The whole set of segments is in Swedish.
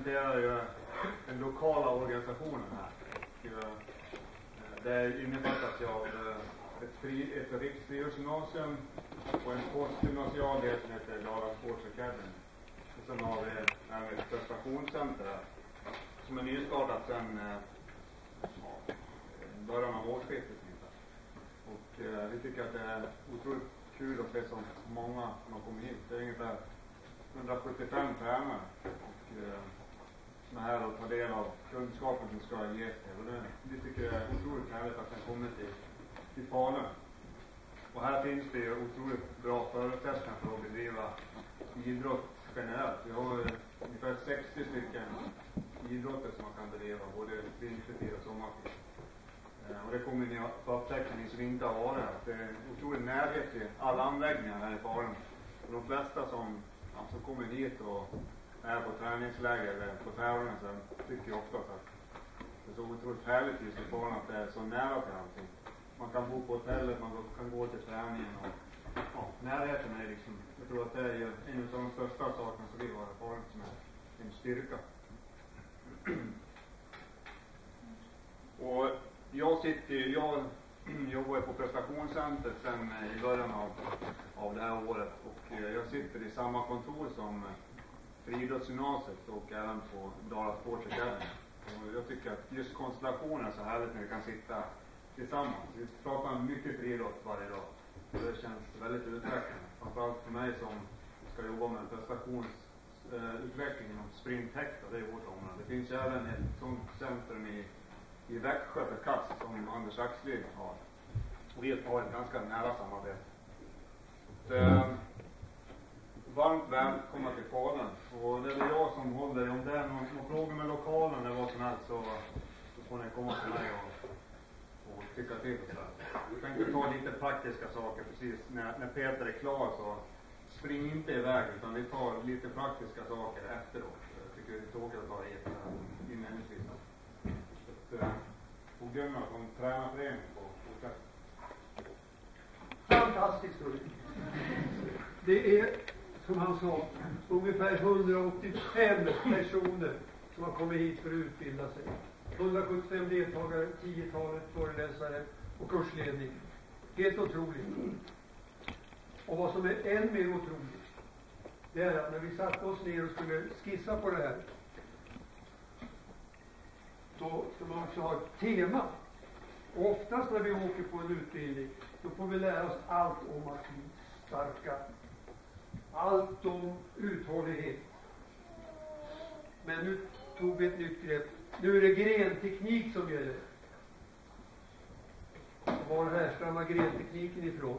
representerar ju den lokala organisationen här. Det eh, innefattas ju av eh, ett, fri, ett riksfriidrottsgymnasium och en postgymnasial del som heter Dala Sports Academy. Och sen har vi även ett prestationscenter här som är nystartat sedan eh, ja, början av årsskiftet ungefär. Och eh, vi tycker att det är otroligt kul att se så många som har kommit hit. Det är ungefär 175 tränare och eh, som här och ta del av kunskapen som ska ges er. Och det, vi tycker det är otroligt härligt att den kommer till, till Falun. Och här finns det ju otroligt bra förutsättningar för att bedriva idrott generellt. Vi har ungefär 60 stycken idrotter som man kan bedriva, både vintertid och sommartid. Eh, och det kommer ni att upptäcka, ni som inte har varit här, det är en otrolig närhet till alla anläggningar här i Falun. Och de flesta som, ja, som kommer hit och är på träningsläger eller på tävlingar så tycker jag ofta att det är så otroligt härligt just i Falun att det är så nära till allting. Man kan bo på hotellet, man kan gå till träningen och ja, närheten är liksom, jag tror att det är en av de största sakerna som vi har i Falun som är en styrka. Och jag sitter ju, jag jobbar ju på prestationscentret sen i början av, av det här året och jag sitter i samma kontor som friidrottsgymnasiet och även på Dala Sports Academy. Och jag tycker att just konstellationen är så härligt när vi kan sitta tillsammans. Vi pratar mycket friidrott varje dag. Och det känns väldigt utvecklande. Framförallt för mig som ska jobba med prestationsutveckling inom sprinttech, det är vårt område. Det finns ju även ett sånt centrum i i Växjö för kast som Anders Axlid har. Och vi har ett ganska nära samarbete. Så, eh, varmt välkomna till Falun. Och det är väl jag som håller, om det är någon, någon fråga med lokalen eller vad som helst så, så får ni komma till mig och, till. Vi tänkte ta lite praktiska saker precis när, när Peter är klar så spring inte iväg utan vi tar lite praktiska saker efteråt. Jag tycker det är tråkigt att ta det inledningsvis. Gunnar från Tränarföreningen på fortsätta. Fantastiskt roligt. Det är, som han sa, ungefär 185 personer som har kommit hit för att utbilda sig. 175 deltagare, 10-talet föreläsare och kursledning. Helt otroligt. Och vad som är än mer otroligt, det är att när vi satte oss ner och skulle skissa på det här, då ska man också ha ett tema. Och oftast när vi åker på en utbildning, då får vi lära oss allt om att bli starka. Allt om uthållighet. Men nu tog vi ett nytt grepp. Nu är det grenteknik som gäller. Var härstammar grentekniken ifrån?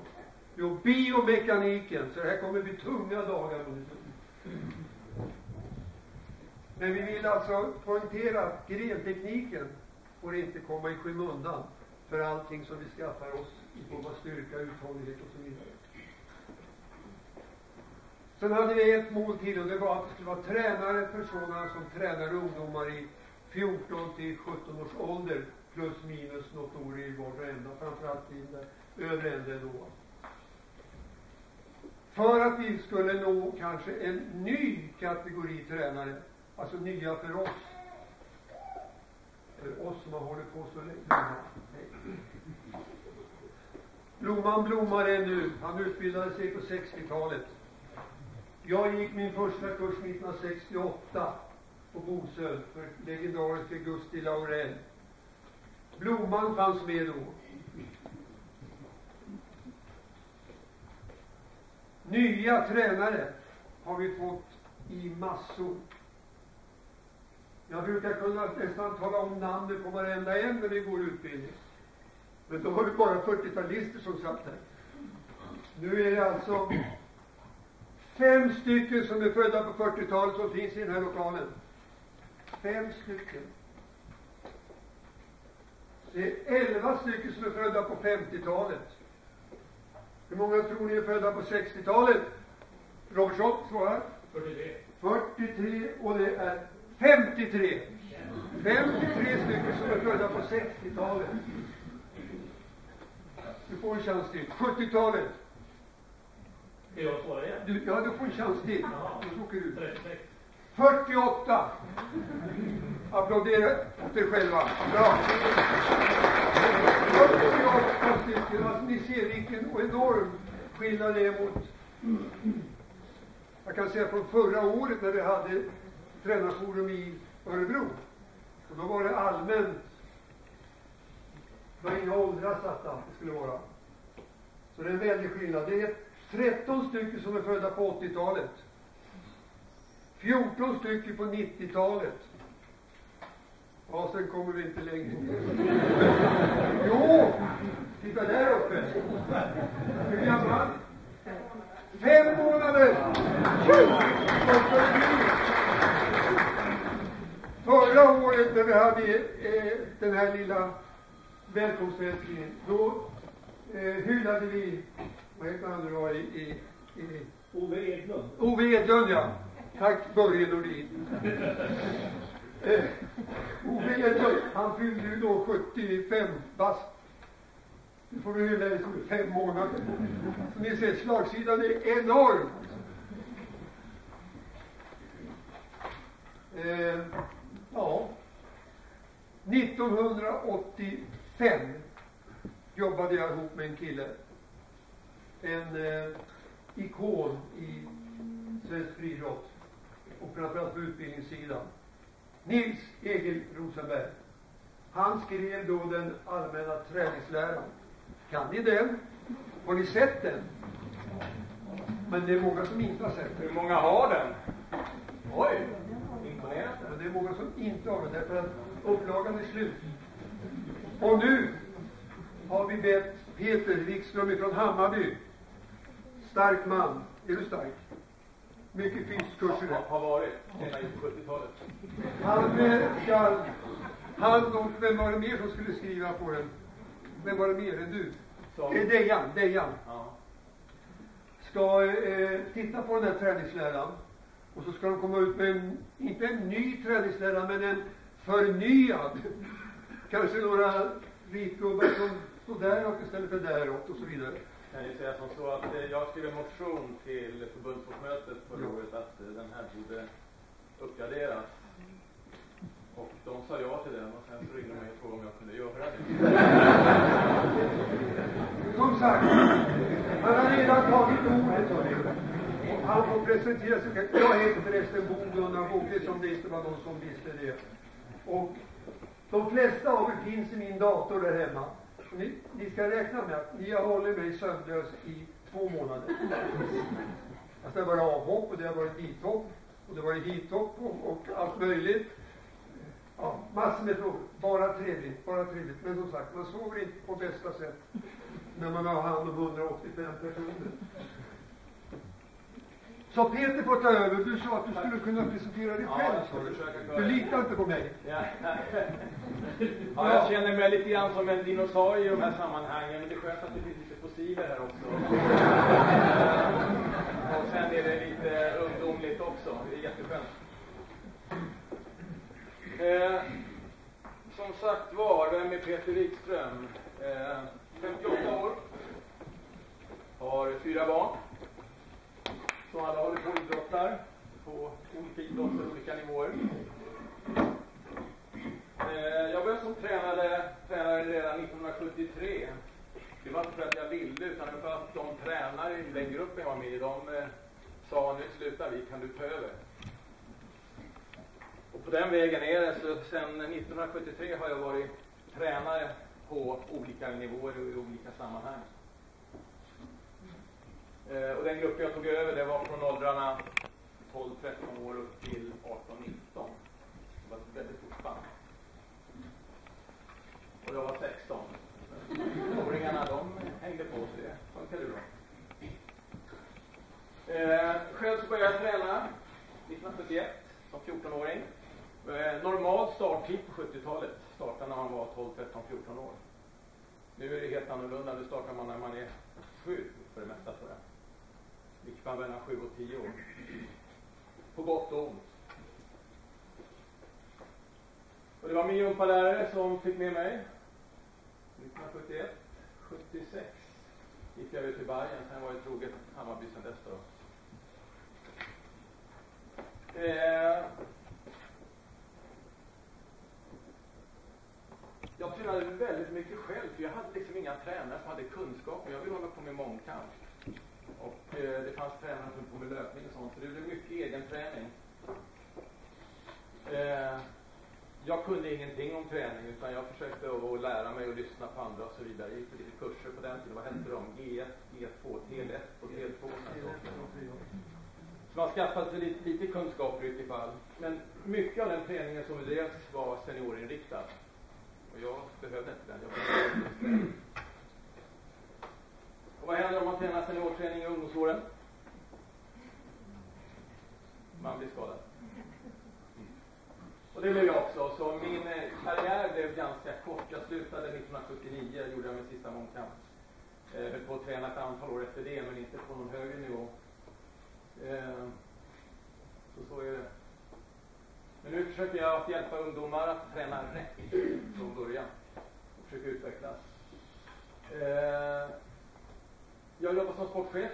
Jo, biomekaniken. Så det här kommer bli tunga dagar. Men vi vill alltså poängtera att grentekniken får inte komma i skymundan för allting som vi skaffar oss i form av styrka, uthållighet och så vidare. Sen hade vi ett mål till och det var att det skulle vara tränare för sådana som tränar ungdomar i 14 till 17 års ålder plus minus något år i vardera ända, framförallt i den övre änden då. För att vi skulle nå kanske en ny kategori tränare Alltså nya för oss. För oss som har hållit på så länge. Blomman blommar ännu. Han utbildade sig på 60-talet. Jag gick min första kurs 1968 på Bosön för legendariske Gusti Laurell. Blomman fanns med då. Nya tränare har vi fått i massor. Jag brukar kunna nästan tala om namnet på varenda en när vi går utbildning. Men då var det bara 40-talister som satt här. Nu är det alltså fem stycken som är födda på 40-talet som finns i den här lokalen. Fem stycken. Det är elva stycken som är födda på 50-talet. Hur många tror ni är födda på 60-talet? Robert Schott svarar. 43. 43 och det är 53. 53 stycken som är födda på 60-talet. Du får en chans till. 70-talet. Ska jag svara igen? Du, ja, du får en chans till. Då åker du. 36. 48. Applådera åt er själva. Bra. 48 stycken. Alltså, ni ser vilken enorm skillnad det är mot jag kan säga från förra året när vi hade tränarforum i Örebro. Och då var det allmänt, det var inga åldrar satta det skulle vara. Så det är en väldig skillnad. Det är 13 stycken som är födda på 80-talet. 14 stycken på 90-talet. Ja, sen kommer vi inte längre Jo! Titta där uppe. Hur gammal? Fem månader! Förra året när vi hade eh, den här lilla välkomsthälsningen, då eh, hyllade vi, vad heter han nu då, i, i, i Ove Edlund. Ove Edlund, ja. Tack Börje Nordin. Eh, Ove Edlund, han fyllde ju då 75 bast. Nu får du hylla dig som fem månader. Som ni ser, slagsidan är enorm. Eh, ja. 1985 jobbade jag ihop med en kille. En eh, ikon i svensk friidrott och framförallt på utbildningssidan. Nils Egil Rosenberg. Han skrev då den allmänna träningsläran. Kan ni den? Har ni sett den? Men det är många som inte har sett den. Hur många har den? Oj, imponerande. Men det är många som inte har den därför att upplagan är slut. Och nu har vi bett Peter Wikström ifrån Hammarby. Stark man. Är du stark? Mycket fyskurser Har, har varit hela 70-talet. Han eh, ska... Han och vem var det mer som skulle skriva på den? Vem var det mer än du? Eh, Dejan, Dejan. Ja. Ska eh, titta på den här träningsläran. Och så ska de komma ut med en, inte en ny träningslära, men en förnyad. Kanske några ritgubbar som står däråt istället för däråt och så vidare. Kan ju säga som så att eh, jag skrev en motion till förbundsårsmötet förra året att eh, den här borde uppgraderas. Och de sa ja till den och sen så ringde de mig och frågade om jag kunde göra det. Som sagt, han har redan tagit ordet. hörni. Och Han får presentera sig själv. Jag heter förresten Bo Gunnar Bogge som det inte var någon som visste det. Och de flesta av er finns i min dator där hemma. Ni, ni ska räkna med att ni har hållit mig sömnlös i två månader. Alltså det har varit avhopp och det har varit dithopp och det har varit hithopp och, och allt möjligt. Ja, massor med frågor. Bara trevligt, bara trevligt. Men som sagt, man sover inte på bästa sätt när man har hand om 185 personer. Så Peter får ta över. Du sa att du skulle kunna presentera dig Ja, själv. sa du. litar inte på mig. Ja. ja, jag känner mig lite grann som en dinosaurie i de här sammanhangen, men det är skönt att det finns lite fossiler här också. Och sen är det lite ungdomligt också, det är jätteskönt. Eh, som sagt var, vem är Peter Wikström? Eh, 58 år. Har fyra barn. Så alla håller på och idrottar på olika idrotter, olika nivåer. Eh, jag började som tränare, tränare redan 1973. Det var inte för att jag ville, utan det var för att de tränare i den gruppen jag var med i, de eh, sa nu slutar vi, kan du ta över? Och på den vägen är det. Så sedan 1973 har jag varit tränare på olika nivåer och i olika sammanhang. Eh, Och den gruppen jag tog över, det var från åldrarna 12-13 år upp till 18-19. Det var ett väldigt stort spann. Och jag var 16. Åringarna, de hängde på sig. Det funkade bra. Eh, själv så började jag träna 1971 som 14-åring. Eh, normal starttid på 70-talet. Startade när man var 12, 13, 14 år. Nu är det helt annorlunda. Nu startar man när man är sju för det mesta tror jag vilket var mellan sju och tio år. På gott och ont. Och det var min gympalärare som fick med mig. 1971, 76 gick jag över till Bayern. Sen var jag troget Hammarby sen dess då. Eh, jag tränade väldigt mycket själv, för jag hade liksom inga tränare som hade kunskap. Men jag ville hålla på med mångkamp. Och eh, det fanns tränare som höll på med löpning och sånt, så det blev mycket egen träning. Eh, jag kunde ingenting om träning, utan jag försökte att lära mig och lyssna på andra och så vidare. Jag gick på lite kurser på den tiden. Vad hette de? G1, G2, TL1 och TL2. Så man skaffade sig lite, lite kunskaper utifall. Men mycket av den träningen som bedrevs var seniorinriktad. Och jag behövde inte den. Jag behövde och vad händer om man tränar seniorträning i ungdomsåren? Man blir skadad. Och det blev jag också. Så min eh, karriär blev ganska kort. Jag slutade 1979, gjorde jag min sista mångkamp. Jag höll på att träna ett antal år efter det, men inte på någon högre nivå. Eh, så så är det. Men nu försöker jag att hjälpa ungdomar att träna rätt från början och försöka utvecklas. Jag jobbar som sportchef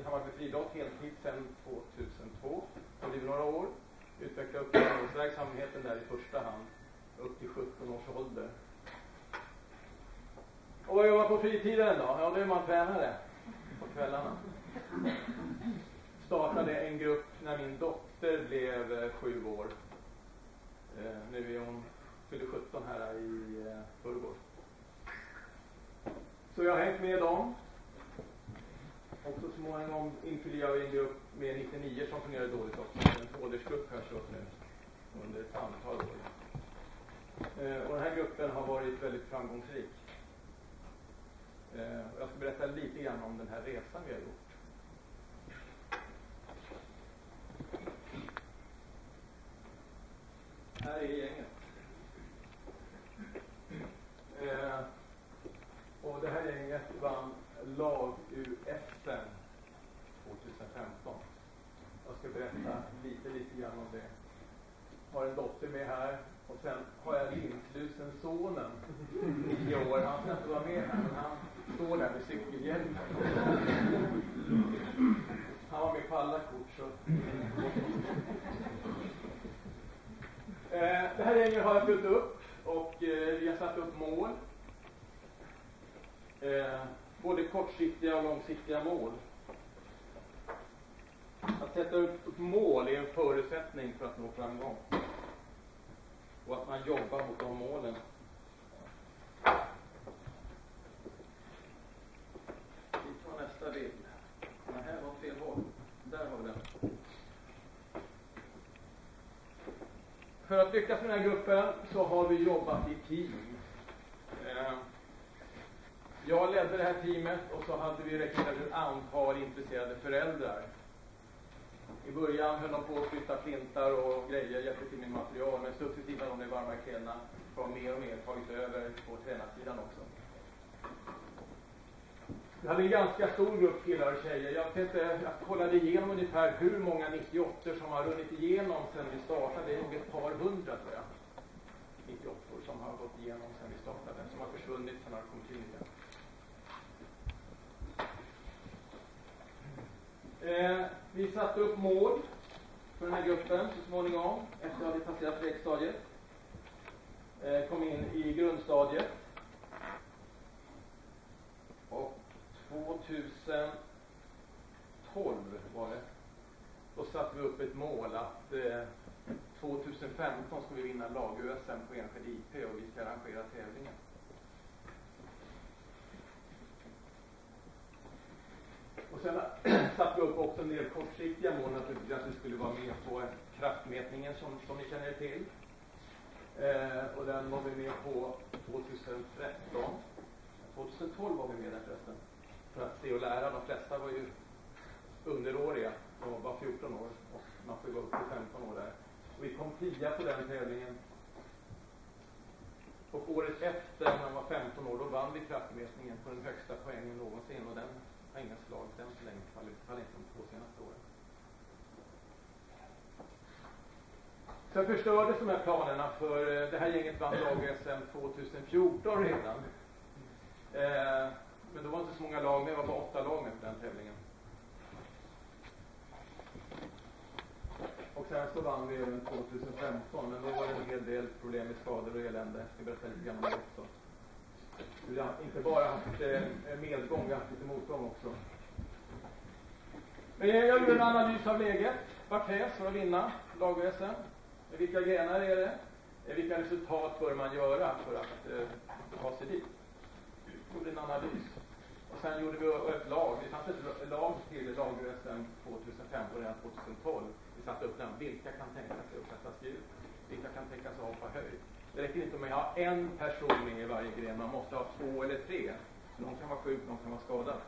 i Hammarby Friidrott heltid sedan 2002. Det har några år utveckla upp ungdomsverksamheten där i första hand, upp till 17 års ålder. Och vad gör man på fritiden då? Ja, då är man tränare på kvällarna. Startade en grupp när min dotter blev eh, sju år. Eh, nu är hon, fyller 17 här i eh, förrgår. Så jag har hängt med dem och så småningom infyllde jag en grupp med 99 som fungerade dåligt också. En åldersgrupp har jag kört nu under ett antal år. Eh, och den här gruppen har varit väldigt framgångsrik. Eh, jag ska berätta lite grann om den här resan vi har gjort. Här är gänget. Eh, och det här gänget vann lag-UFen 2015. Jag ska berätta lite, lite grann om det. Jag har en dotter med här och sen har jag linslusen sonen, nio år. Han ska inte vara med här, men han står där med cykelhjälm. Han var med på alla kort så. Eh, det här gänget har jag följt upp och eh, vi har satt upp mål. Eh, både kortsiktiga och långsiktiga mål. Att sätta upp mål är en förutsättning för att nå framgång. Och att man jobbar mot de målen. Vi tar nästa bild. Den här var fel håll. Där har vi den. För att lyckas med den här gruppen så har vi jobbat i team. Eh, jag ledde det här teamet och så hade vi rekryterat ett antal intresserade föräldrar. I början höll de på att flytta flintar och grejer, hjälpte till med material, men successivt när de blev varma i kläderna har de mer och mer tagit över på tränarsidan också. Vi hade en ganska stor grupp killar och tjejer. Jag, tänkte, jag kollade igenom ungefär hur många 98 som har runnit igenom sedan vi startade. Det är nog ett par hundra tror jag. 98 som har gått igenom sedan vi startade, som har försvunnit, sedan har kommit in igen. Eh, vi satte upp mål för den här gruppen så småningom, efter att vi passerat lekstadiet. Eh, kom in i grundstadiet. Och 2012 var det. Då satte vi upp ett mål att eh, 2015 ska vi vinna lag-USM på Enskede IP och vi ska arrangera tävlingen. Och sen satte vi upp också en del kortsiktiga mål naturligtvis, att vi skulle vara med på kraftmätningen som, som ni känner till. Eh, och den var vi med på 2013. 2012 var vi med där förresten. För att se och lära. De flesta var ju underåriga och var bara 14 år. Och man får ju vara upp till 15 år där. Och vi kom tia på den tävlingen. Och året efter, när man var 15 år, då vann vi kraftmätningen på den högsta poängen någonsin. Och den har inga slagit än så länge, i alla fall inte de två senaste åren. Sen förstördes de här planerna för eh, det här gänget vann lag-SM 2014 redan. Eh, men då var inte så många lag med, det var bara åtta lag med på den tävlingen. Och sen så vann vi även 2015, men då var det en hel del problem med skador och elände. Jag ska berätta lite grann om det också. Vi har inte bara haft eh, medgång, vi har haft lite motgång också. Men jag gjorde en analys av läget. Vad krävs för att vinna lag-SM? Vilka grenar är det? Vilka resultat bör man göra för att eh, ta sig dit? Vi gjorde en analys. Och sen gjorde vi ett lag. Det fanns ett lag till lag-SM 2005 och redan 2012. Vi satte upp den. Vilka kan tänka sig att sätta skruv? Vilka kan tänka sig att hoppa höjd? Det räcker inte med att ha en person med i varje gren. Man måste ha två eller tre. Någon kan vara sjuk, någon kan vara skadad.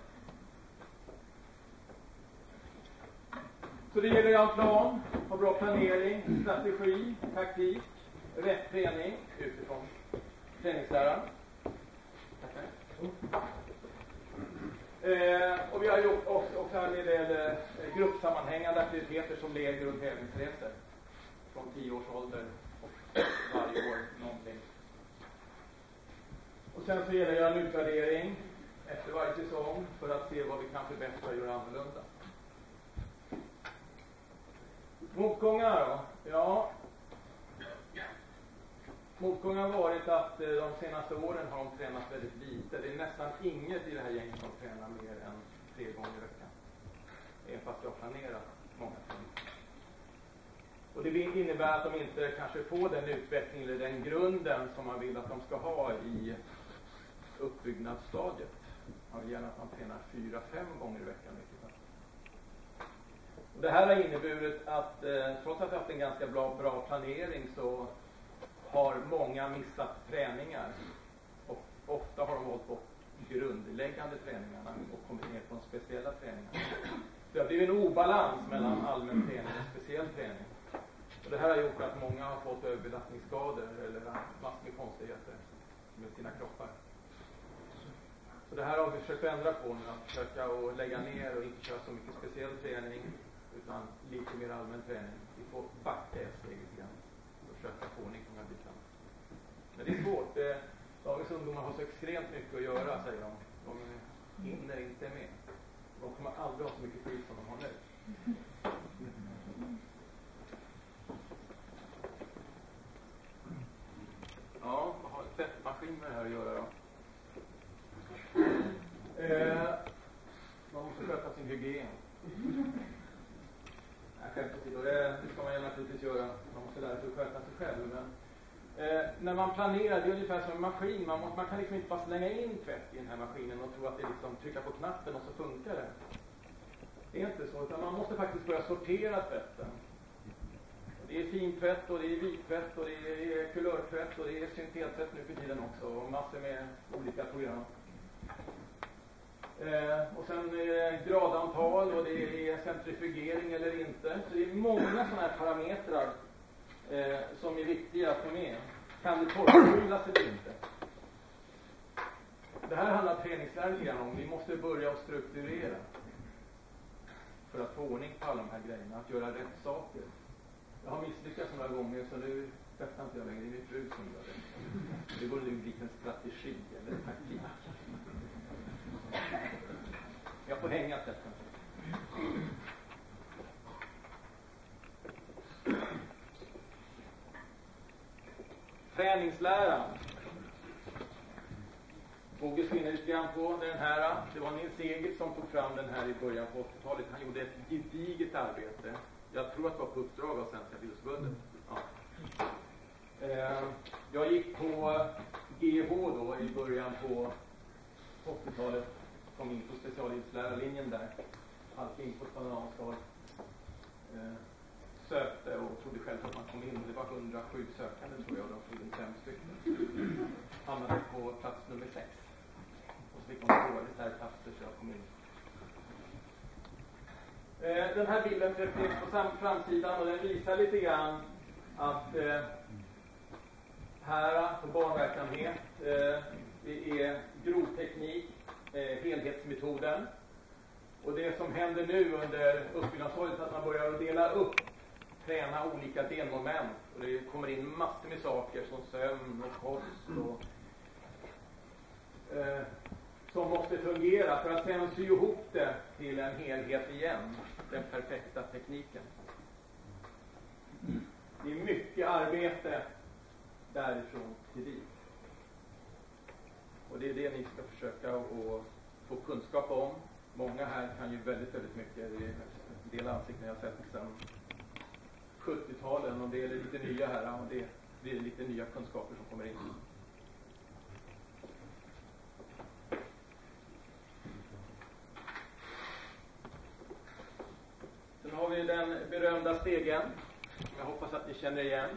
Så det gäller att ha en plan, ha bra planering, strategi, taktik, rätt träning utifrån träningsläran. Eh, och vi har gjort också, också en del gruppsammanhängande aktiviteter som läger och tävlingsresor. Från 10 års ålder varje år någonting. Och sen så gäller det en utvärdering efter varje säsong för att se vad vi kan förbättra och göra annorlunda. Motgångar då? Ja. motgångar har varit att eh, de senaste åren har de tränat väldigt lite. Det är nästan inget i det här gänget som tränar mer än tre gånger i veckan. Även fast jag har planerat många träningar. Och det innebär att de inte kanske får den utveckling eller den grunden som man vill att de ska ha i uppbyggnadsstadiet. Man vill gärna att man tränar fyra, fem gånger i veckan. Och det här har inneburit att eh, trots att vi haft en ganska bra, bra planering så har många missat träningar. Och ofta har de hållit på grundläggande träningarna och kommit ner på de speciella träningarna. Det har blivit en obalans mellan allmän träning och speciell träning. Och det här har gjort att många har fått överbelastningsskador eller massor med konstigheter med sina kroppar. Så det här har vi försökt ändra på nu, att försöka att lägga ner och inte köra så mycket speciell träning utan lite mer allmän träning. Vi får backa ett steg lite grann och försöka få ordning på de här bitarna. Men det är svårt. Eh, dagens ungdomar har så extremt mycket att göra, säger de. De hinner inte med. De kommer aldrig ha så mycket tid som de har nu. Ja, vad har tvättmaskin med det här att göra då? Eh, man måste sköta sin hygien. Nej, skämt åsido, det, det ska man ju naturligtvis göra. Man måste lära sig att sköta sig själv. Men, eh, när man planerar, det är ungefär som en maskin. Man, måste, man kan liksom inte bara slänga in tvätt i den här maskinen och tro att det är liksom trycka på knappen och så funkar det. Det är inte så, utan man måste faktiskt börja sortera tvätten. Det är fintvätt och det är vittvätt och det är kulörtvätt och det är syntetvätt nu för tiden också och massor med olika program. Eh, och sen eh, gradantal och det är centrifugering eller inte. Så det är många sådana här parametrar eh, som är viktiga att få med. Kan det torrkyllas eller inte? Det här handlar träningslära om. Vi måste börja att strukturera för att få ordning på alla de här grejerna, att göra rätt saker. Jag har misslyckats några gånger så nu tvättar inte jag längre, det är min fru som gör det. Det vore bli en strategi eller taktik. Jag får hänga detta. Träningsläran. Boge ska lite grann på den här. Det var Nils Egert som tog fram den här i början på 80-talet. Han gjorde ett gediget arbete. Jag tror att det var på uppdrag av Svenska Friluftsförbundet. Mm. Ja. Eh, jag gick på GH då i början på 80-talet kom in på specialidrottslärarlinjen där. Alltid in på skandinaviska håll. Eh, sökte och trodde själv att man kom in. Det var 107 sökande tror jag, och de tog in fem stycken. Hamnade på plats nummer sex. Och så fick de två reservplatser så jag kom in. Eh, den här bilden finns på framsidan och den visar lite grann att eh, här på barnverksamhet, eh, det är grovteknik, eh, helhetsmetoden. Och det som händer nu under uppbyggnadsåret är att man börjar dela upp, träna olika delmoment. Och det kommer in massor med saker som sömn och kost och eh, som måste fungera för att sen sy ihop det till en helhet igen, den perfekta tekniken. Det är mycket arbete därifrån till dit. Och det är det ni ska försöka att få kunskap om. Många här kan ju väldigt, väldigt mycket. Det är en del ansikten jag har sett sedan 70-talen och det är lite nya här och det, det är lite nya kunskaper som kommer in. Har vi den berömda stegen. Jag hoppas att ni känner igen.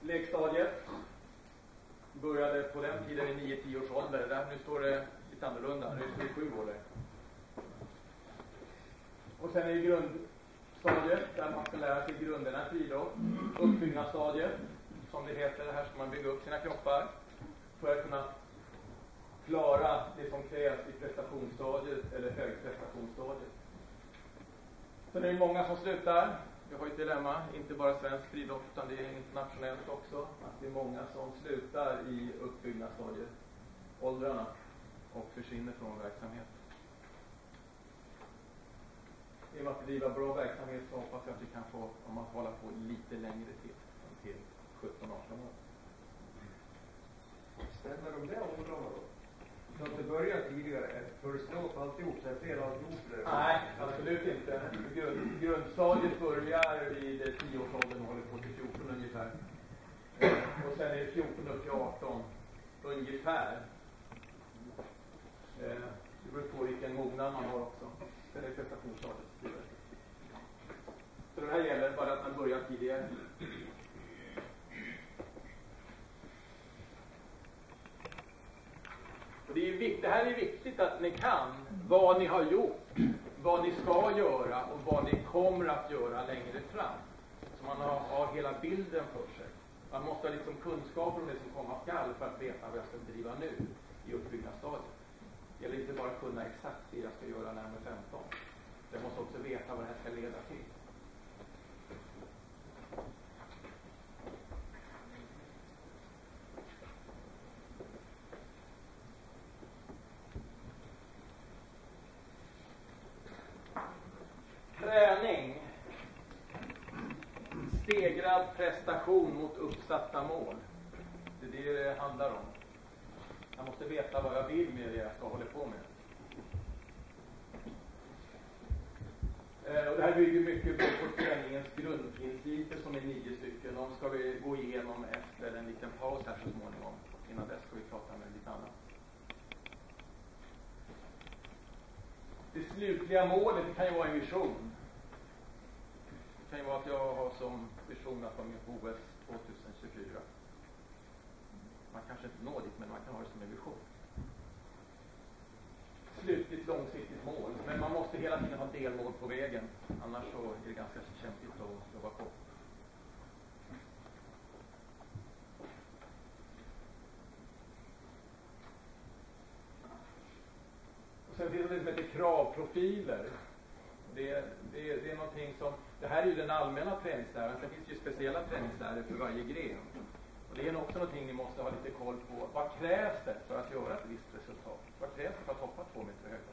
Lekstadiet började på den tiden i 9-10 års ålder. Där, nu står det lite annorlunda. Nu står det 7 år. Och sen är det grundstadiet där man ska lära sig grunderna till idrott. Uppbyggnadsstadiet, som det heter. Här ska man bygga upp sina kroppar för att kunna klara det som krävs i prestationsstadiet eller högprestationsstadiet. Sen är det många som slutar. Vi har ett dilemma, inte bara svensk friidrott utan det är internationellt också. Att det är många som slutar i uppbyggnadsstadiet, åldrarna och försvinner från verksamheten. I och med att driva bra verksamhet så hoppas jag att vi kan få, om man hålla på lite längre till, till 17-18 år. Stämmer de där åldrarna då? Så att det börjar tidigare, förslås alltihop, så är fel alltihop? Nej, absolut inte. Grund, grundstadiet börjar vid 10-årsåldern och håller på till 14 ungefär. Eh, och sen är det 14 upp till 18 ungefär. Eh, det beror på vilken mognad man har också. Sen är det prestationsstadiet Så det här gäller bara att man börjar tidigare. Det, är viktigt, det här är viktigt att ni kan vad ni har gjort, vad ni ska göra och vad ni kommer att göra längre fram. Så man har, har hela bilden för sig. Man måste ha liksom kunskaper om det som komma skall för att veta vad jag ska driva nu i uppbyggnadsstadiet. Det gäller inte bara att kunna exakt det jag ska göra när jag är 15. Jag måste också veta vad det här ska leda till. Träning. Stegrad prestation mot uppsatta mål. Det är det det handlar om. Jag måste veta vad jag vill med det jag ska hålla på med. Eh, och det här bygger mycket på träningens grundprinciper som är nio stycken. De ska vi gå igenom efter en liten paus här så småningom. Innan dess ska vi prata med lite annat. Det slutliga målet kan ju vara en vision. Det kan ju vara att jag har som vision att vara med på OS 2024. Man kanske inte når dit, men man kan ha det som en vision. Slutligt långsiktigt mål, men man måste hela tiden ha delmål på vägen. Annars så är det ganska kämpigt att jobba på. Och sen finns det som heter kravprofiler. Det, det, det är någonting som, det här är ju den allmänna träningsläran, sen finns det ju speciella träningslärare för varje gren. Och det är också någonting ni måste ha lite koll på. Vad krävs det för att göra ett visst resultat? Vad krävs det för att hoppa två meter högre?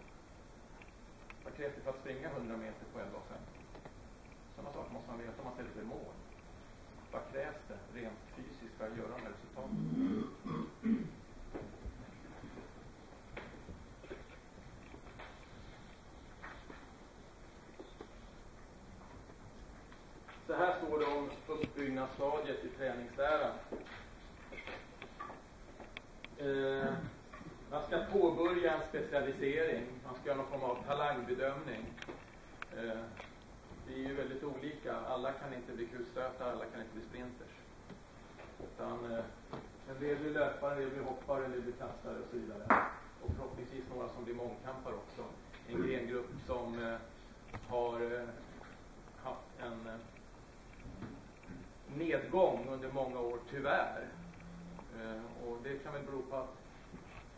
Vad krävs det för att springa 100 meter på 11 5? Sådana saker måste man veta om man ställer sig mål. Vad krävs det rent fysiskt för att göra de här resultaten? Så här står det om uppbyggnadsstadiet i träningsläran. Eh, man ska påbörja en specialisering. Man ska göra någon form av talangbedömning. Eh, vi är ju väldigt olika. Alla kan inte bli kulstötare, alla kan inte bli sprinters. Utan eh, en del blir löpare, en del blir hoppare, en del blir kastare och så vidare. Och förhoppningsvis några som blir mångkampare också. En grengrupp som eh, har eh, haft en eh, nedgång under många år, tyvärr. Eh, och det kan väl bero på att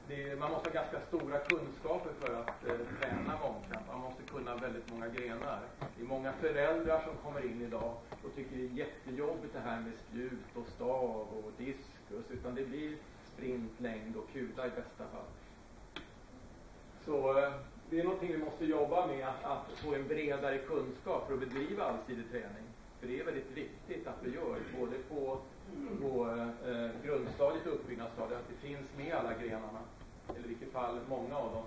det, man måste ha ganska stora kunskaper för att eh, träna mångkamp. Man måste kunna väldigt många grenar. Det är många föräldrar som kommer in idag och tycker det är jättejobbigt det här med spjut och stav och diskus. Utan det blir sprint, längd och kuda i bästa fall. Så eh, det är någonting vi måste jobba med, att, att få en bredare kunskap för att bedriva allsidig träning. För det är väldigt viktigt att vi gör, både på, på eh, grundstadiet och uppbyggnadsstadiet, att det finns med alla grenarna. Eller i vilket fall många av dem.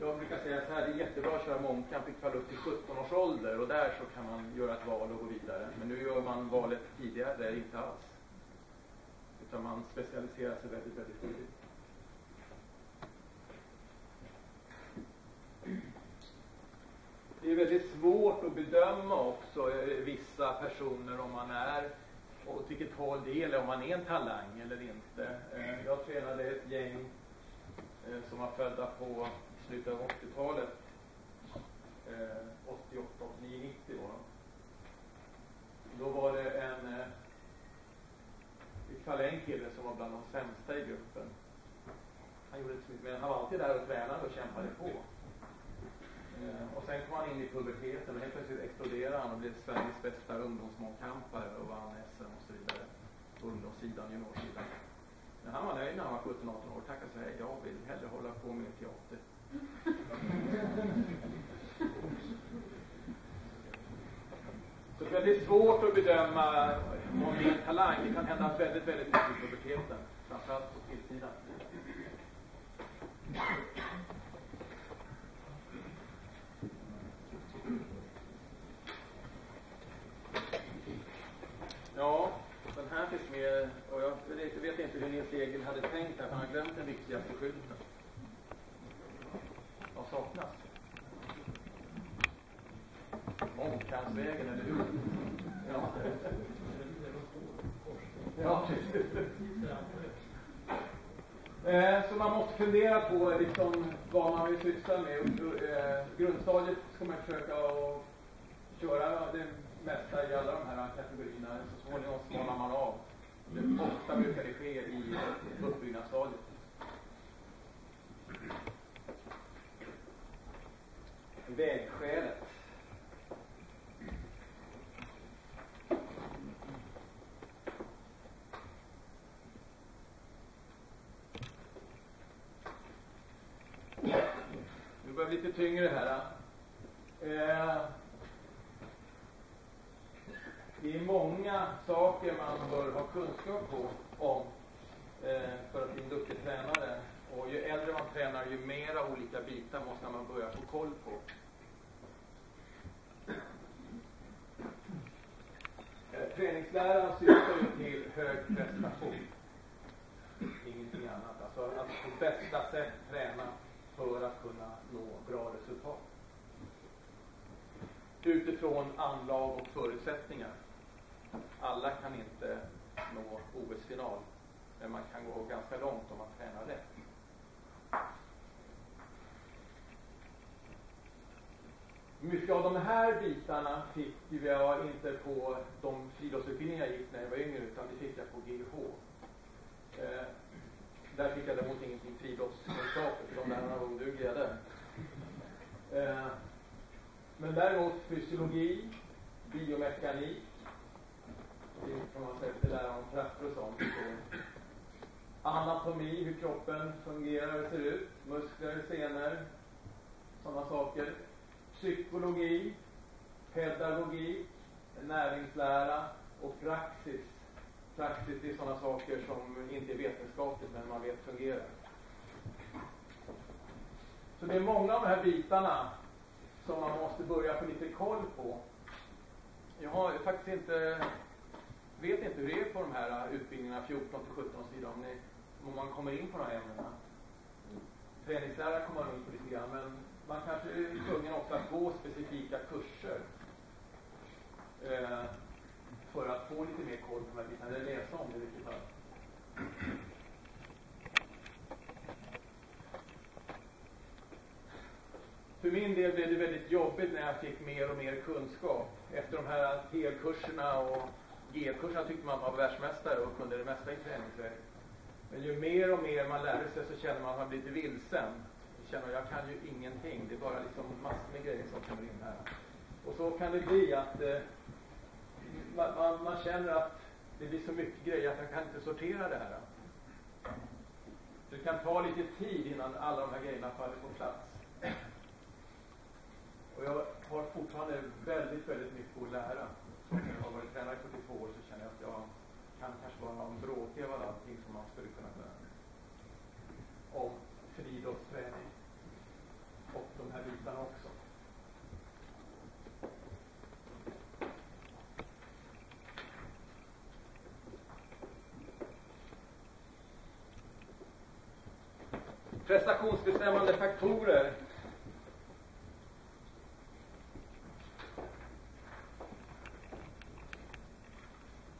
Jag brukar säga så här, det är jättebra att köra mångkamp i fall upp till 17 års ålder och där så kan man göra ett val och gå vidare. Men nu gör man valet tidigare, inte alls. Utan man specialiserar sig väldigt, väldigt tidigt. Är väldigt svårt att bedöma också eh, vissa personer om man är åt vilket håll det är eller om man är en talang eller inte. Eh, jag tränade ett gäng eh, som var födda på slutet av 80-talet. 88, 89, 90 var de. Då var det en, i fall en kille som var bland de sämsta i gruppen. Han gjorde inte så mycket, men han var alltid där och tränade och kämpade på. Eh, och sen kom han in i puberteten och helt plötsligt exploderade han och blev Sveriges bästa ungdomsmångkampare och vann SM och så vidare. På ungdomssidan, juniorsidan. Men han var nöjd när han var 17-18 år. Tackade här, jag vill hellre hålla på med teater. Så det är väldigt svårt att bedöma om det är en talang. Det kan hända väldigt, väldigt mycket i puberteten. Framförallt på tillsidan. Ja, den här finns med och jag vet inte hur Nils Egil hade tänkt här, för han har glömt den viktigaste skylten. Vad saknas? Mångkantsvägen, eller hur? Ja, ja precis. Eh, så man måste fundera på liksom, vad man vill syssla med. Eh, grundstadiet ska man försöka att köra det mesta i alla de här kategorierna. Så småningom smalnar man av. Det, ofta brukar det ske i uppbyggnadsstadiet. Vägskälet. Nu börjar det bli lite tyngre här. Eh, det är många saker man bör ha kunskap på om eh, för att bli en duktig tränare. Och ju äldre man tränar, ju mera olika bitar måste man börja få koll på. Eh, träningsläran syftar ju till hög prestation. Ingenting annat. Alltså att på bästa sätt träna för att kunna nå bra resultat. Utifrån anlag och förutsättningar alla kan inte nå OS-final, men man kan gå ganska långt om man tränar rätt. Mycket av de här bitarna fick jag inte på de friidrottsutbildningar jag gick när jag var yngre, utan det fick jag på GH. Eh, där fick jag däremot ingenting friidrottskunskaper, för de lärarna var odugliga där. Eh, men däremot fysiologi, biomekanik, kan man säga till lära om krafter och sånt. Så anatomi, hur kroppen fungerar och ser ut, muskler, senor, sådana saker. Psykologi, pedagogik, näringslära och praxis. Praxis är sådana saker som inte är vetenskapligt men man vet fungerar. Så det är många av de här bitarna som man måste börja få lite koll på. Jag har faktiskt inte vet inte hur det är på de här äh, utbildningarna 14 till 17 sidor om, ni, om man kommer in på de här ämnena. Träningslära kommer man in på lite grann, men man kanske är tvungen också att gå specifika kurser eh, för att få lite mer koll på de här bitarna, eller läsa om det i vilket fall. För min del blev det väldigt jobbigt när jag fick mer och mer kunskap. Efter de här TL-kurserna och G-kurserna tyckte man var världsmästare och kunde det mesta i träningsväg. Men ju mer och mer man lärde sig så känner man att man blir lite vilsen. Jag känner jag kan ju ingenting. Det är bara liksom massor med grejer som kommer in här. Och så kan det bli att eh, man, man, man, känner att det blir så mycket grejer att jag kan inte sortera det här. Det kan ta lite tid innan alla de här grejerna faller på plats. Och jag har fortfarande väldigt, väldigt mycket att lära. Jag har varit tränare i 42 år så känner jag att jag kan kanske bara en bråkdel av allting som man skulle kunna lära om friidrottsträning och de här bitarna också. Prestationsbestämmande faktorer.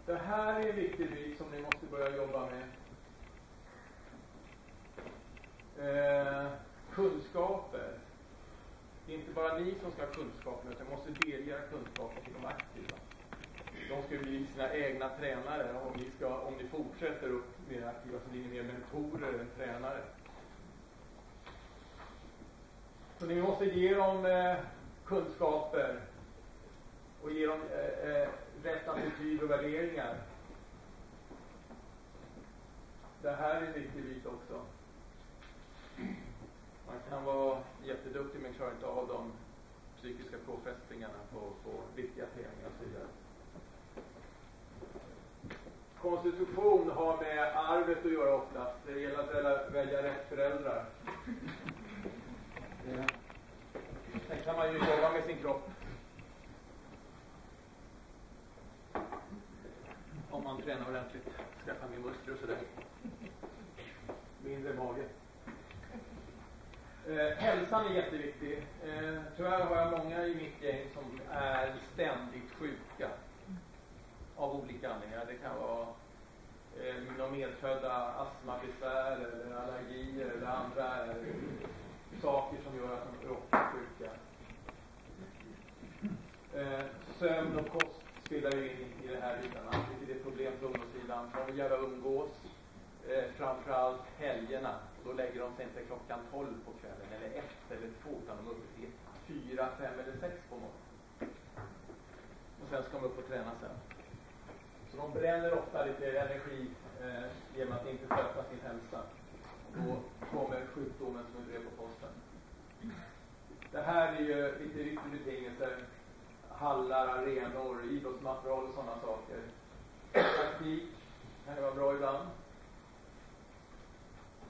Det här är en viktig bit som ni måste börja jobba med. Eh, kunskaper. Det är inte bara ni som ska ha kunskaper, utan måste delge kunskaper till de aktiva. De ska bli sina egna tränare. Om ni, ska, om ni fortsätter upp med aktiva så blir ni mer mentorer än tränare. Så ni måste ge dem eh, kunskaper och ge dem eh, eh, rätt attityd och värderingar. Det här är en viktig bit också. Man kan vara jätteduktig men klarar inte av de psykiska påfrestningarna på, på viktiga träningar och så vidare. Konstitution har med arvet att göra oftast. Det gäller att välja, välja rätt föräldrar. Sen kan man ju jobba med sin kropp. Om man tränar ordentligt. Skaffa mer muskler och sådär. Mindre mage. Eh, hälsan är jätteviktig. Eh, tyvärr har jag många i mitt gäng som är ständigt sjuka. Av olika anledningar. Det kan vara eh, medfödda astmabesvär eller allergier eller andra eh, saker som gör att de är ofta sjuka. Eh, sömn och kost spelar ju in i det här bitarna. Det är ett problem på ungdomssidan. De vill gärna umgås, eh, framförallt helgerna. Då lägger de sig inte klockan 12 på kvällen eller 1 eller 2 utan de är uppe till 4, 5 eller 6 på morgonen. Och sen ska de upp och träna sen. Så de bränner ofta lite energi eh, genom att inte sköta sin hälsa. Och då kommer sjukdomen som ett brev på posten. Det här är ju lite yttre betingelser. Hallar, arenor, idrottsmaterial och sådana saker. Praktik kan det vara bra ibland.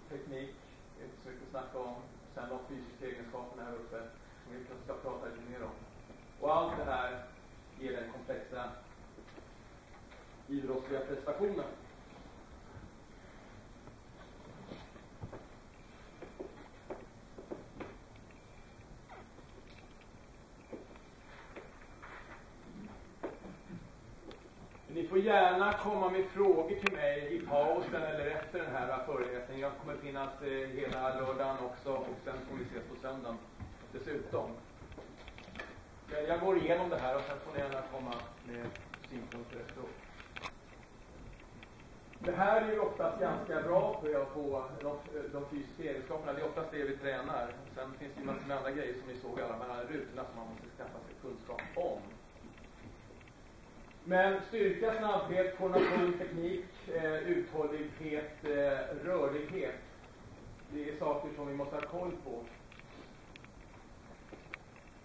Teknik är inte så mycket att snacka om. Sen de fysiska egenskaperna här uppe som vi kanske ska prata lite mer om. Och allt det här ger den komplexa idrottsliga prestationen. Ni får gärna komma med frågor till mig i pausen eller efter den här föreläsningen. Jag kommer finnas eh, hela lördagen också och sen får vi ses på söndagen dessutom. Jag går igenom det här och sen får ni gärna komma med synpunkter efteråt. Det här är ju oftast ganska bra för att de, de fysiska egenskaperna. Det är oftast det vi tränar. Sen finns det ju massor med andra grejer som ni såg alla de här rutorna som man måste skaffa sig kunskap om. Men styrka, snabbhet, koordination, teknik, eh, uthållighet, eh, rörlighet. Det är saker som vi måste ha koll på.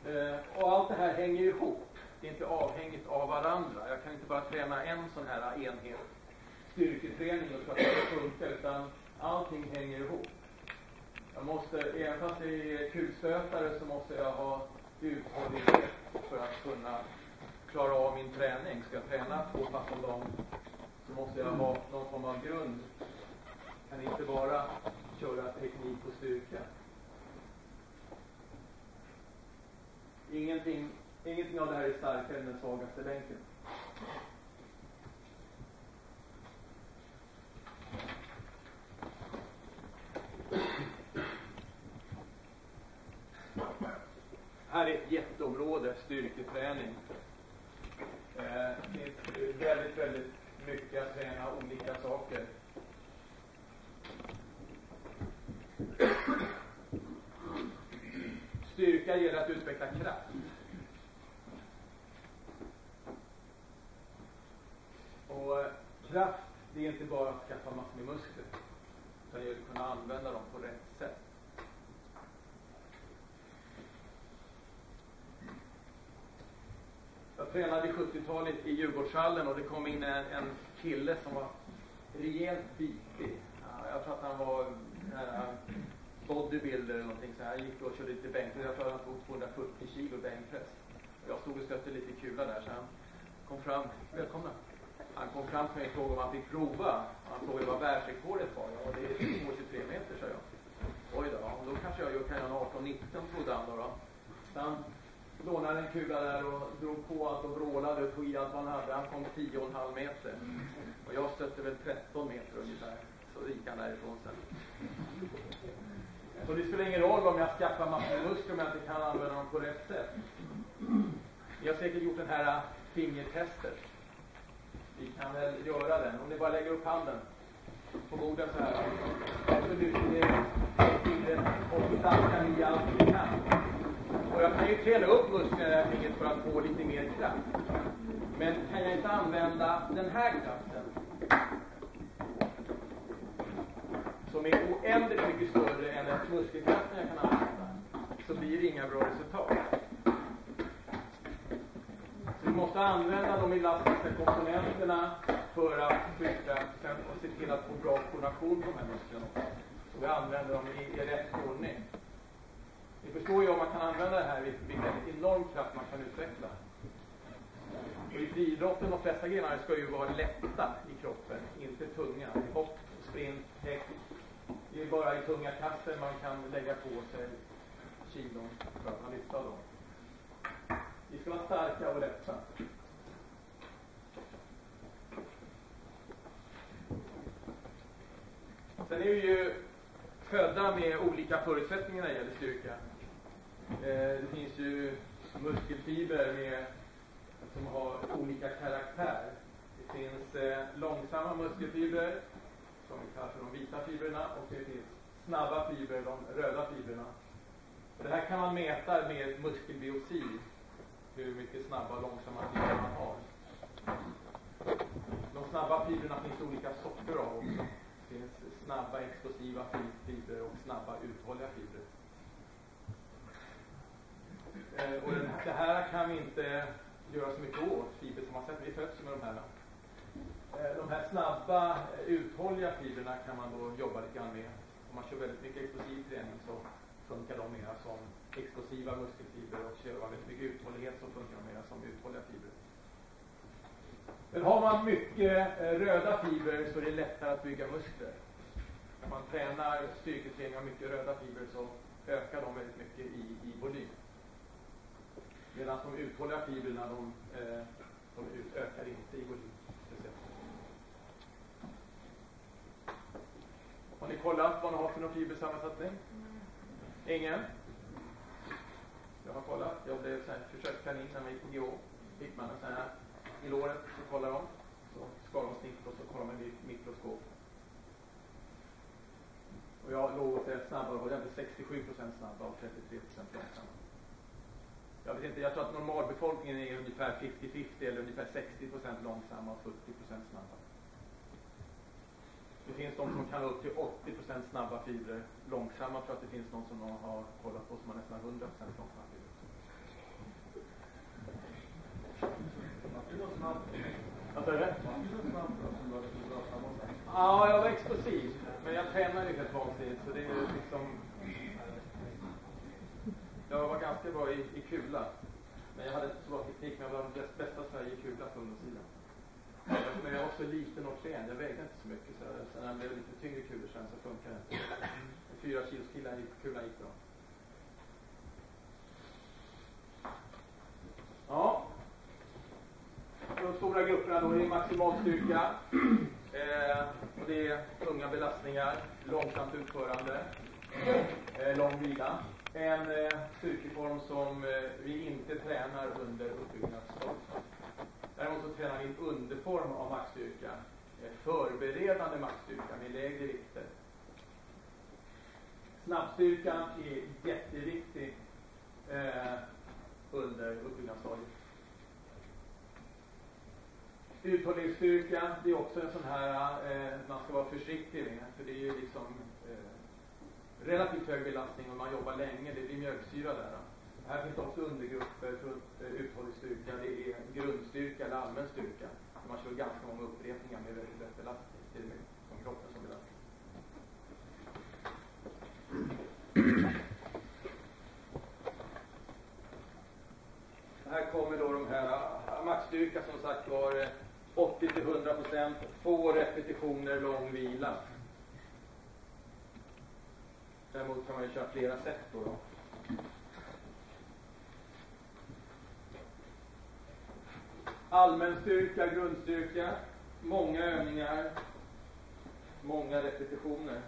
Eh, och allt det här hänger ihop. Det är inte avhängigt av varandra. Jag kan inte bara träna en sån här enhet styrketräning och tro att det funkar, utan allting hänger ihop. Jag måste, även fast det är kulstötare så måste jag ha uthållighet för att kunna klara av min träning. Ska jag träna två pass om dagen så måste jag ha någon form av grund. Kan inte bara köra teknik och styrka. Ingenting, ingenting av det här är starkare än den svagaste länken. Här är ett jätteområde, styrketräning. Eh, det finns väldigt, väldigt mycket att träna olika saker. Styrka gäller att utveckla kraft. Och eh, kraft, det är inte bara att skaffa massor med muskler. Utan det gäller att kunna använda dem på rätt sätt tränade i 70-talet i Djurgårdshallen och det kom in en, en kille som var rejält bitig. Jag tror att han var eh, bodybuilder eller någonting så här. Han gick och körde lite bänkpress. Jag tror att han tog 240 kilo bänkpress. Jag stod och stötte lite kula där så han kom fram. Välkomna. Han kom fram till mig och frågade om han fick prova. Han frågade vad världsrekordet var. Ja, det är 2,23 meter, sa jag. Oj då, då kanske jag kan göra en 18-19 trodde han då. då. Så han lånade en kula där och drog på allt och vrålade och tog i allt vad han hade. Han kom 10,5 meter. Och jag stötte väl 13 meter ungefär. Så gick han därifrån sen. Så det spelar ingen roll om jag skaffar massor med muskler om jag inte kan använda dem på rätt sätt. Ni har säkert gjort det här fingertestet. Vi kan väl göra den. Om ni bara lägger upp handen på bordet så här. Så lyfter ni fingret och stackar ni allt ni kan. Jag kan ju träna upp musklerna i det här fingret för att få lite mer kraft. Men kan jag inte använda den här kraften som är oändligt mycket större än den muskelkraften jag kan använda så blir det inga bra resultat. Så vi måste använda de elastiska komponenterna för att skydda och se till att få bra koordination på de här musklerna. Så vi använder dem i, i rätt ordning. Ni förstår ju om man kan använda det här vilken enorm kraft man kan utveckla. Och I friidrotten, de flesta grenar ska ju vara lätta i kroppen, inte tunga. Hopp, sprint, häck. Det är bara i tunga kasten man kan lägga på sig kilon för att man lyfta dem. Vi ska vara starka och lätta. Sen är vi ju födda med olika förutsättningar när det gäller styrka. Eh, det finns ju muskelfibrer med, som har olika karaktär. Det finns eh, långsamma muskelfibrer, som vi kallar för de vita fibrerna, och det finns snabba fibrer, de röda fibrerna. det här kan man mäta med muskelbiopsi, hur mycket snabba och långsamma fibrer man har. De snabba fibrerna finns det olika sorter av också. Det finns snabba explosiva fibrer och snabba uthålliga fibrer. Eh, och det här kan vi inte göra så mycket åt, fibersammansättning. Vi föds med de här. Eh, de här snabba, eh, uthålliga fibrerna kan man då jobba lite grann med. Om man kör väldigt mycket explosiv träning så funkar de mer som explosiva muskelfibrer och kör man väldigt mycket uthållighet så funkar de mer som uthålliga fibrer. Men har man mycket eh, röda fibrer så är det lättare att bygga muskler. Om man tränar styrketräning av mycket röda fibrer så ökar de väldigt mycket i, i volym. Medan de uthålliga fibrerna, de, eh, de ökar inte i volym. Har ni kollat vad ni har för någon fibersammansättning? Ingen? Jag har kollat. Jag blev försökskanin när man gick på GH. Fick man en sån här i låret, så kollar de. Så skar de snitt och så kollar man i mikroskop. Och jag låg åt det snabbare hållet. Jag hade 67 procent snabba och 33 procent långsamma. Jag vet inte, jag tror att normalbefolkningen är ungefär 50-50 eller ungefär 60 procent långsamma och 40 procent snabba. Det finns de som kan upp till 80 procent snabba fibrer långsamma för att det finns någon som har kollat på som har nästan 100 procent långsamma fibrer. Vad sa du? Ja, jag var explosiv. Men jag tränade ju helt vansinnigt så det är liksom jag var ganska bra i, i kula. Men jag hade inte så bra teknik, men jag var den bästa Sverige i kula på ungdomssidan. Men jag var så liten och klen, jag vägde inte så mycket. Så när jag blev lite tyngre kulor sen så funkade det inte. Fyra kilos killar gick, kulan gick bra. Ja. De stora grupperna då, det är maximalstyrka. Eh, och det är tunga belastningar, långsamt utförande, eh, lång vila en eh, styrkeform som eh, vi inte tränar under uppbyggnadsstadiet. Däremot så tränar vi en underform av maxstyrka, eh, förberedande maxstyrka med lägre vikter. Snabbstyrkan är jätteviktig eh, under uppbyggnadsstadiet. Uthållighetsstyrka, det är också en sån här eh, man ska vara försiktig med, för det är ju liksom relativt hög belastning och man jobbar länge, det blir mjölksyra där. Här finns också undergrupper för eh, uthållig styrka. Det är grundstyrka eller allmän styrka. Man kör ganska många upprepningar med väldigt lätt belastning. till och med som kroppen som belastning. Här kommer då de här eh, maxstyrka som sagt var eh, 80-100%, få repetitioner, lång vila. Däremot kan man ju köra flera set då. då. Allmän styrka, grundstyrka, många övningar, många repetitioner.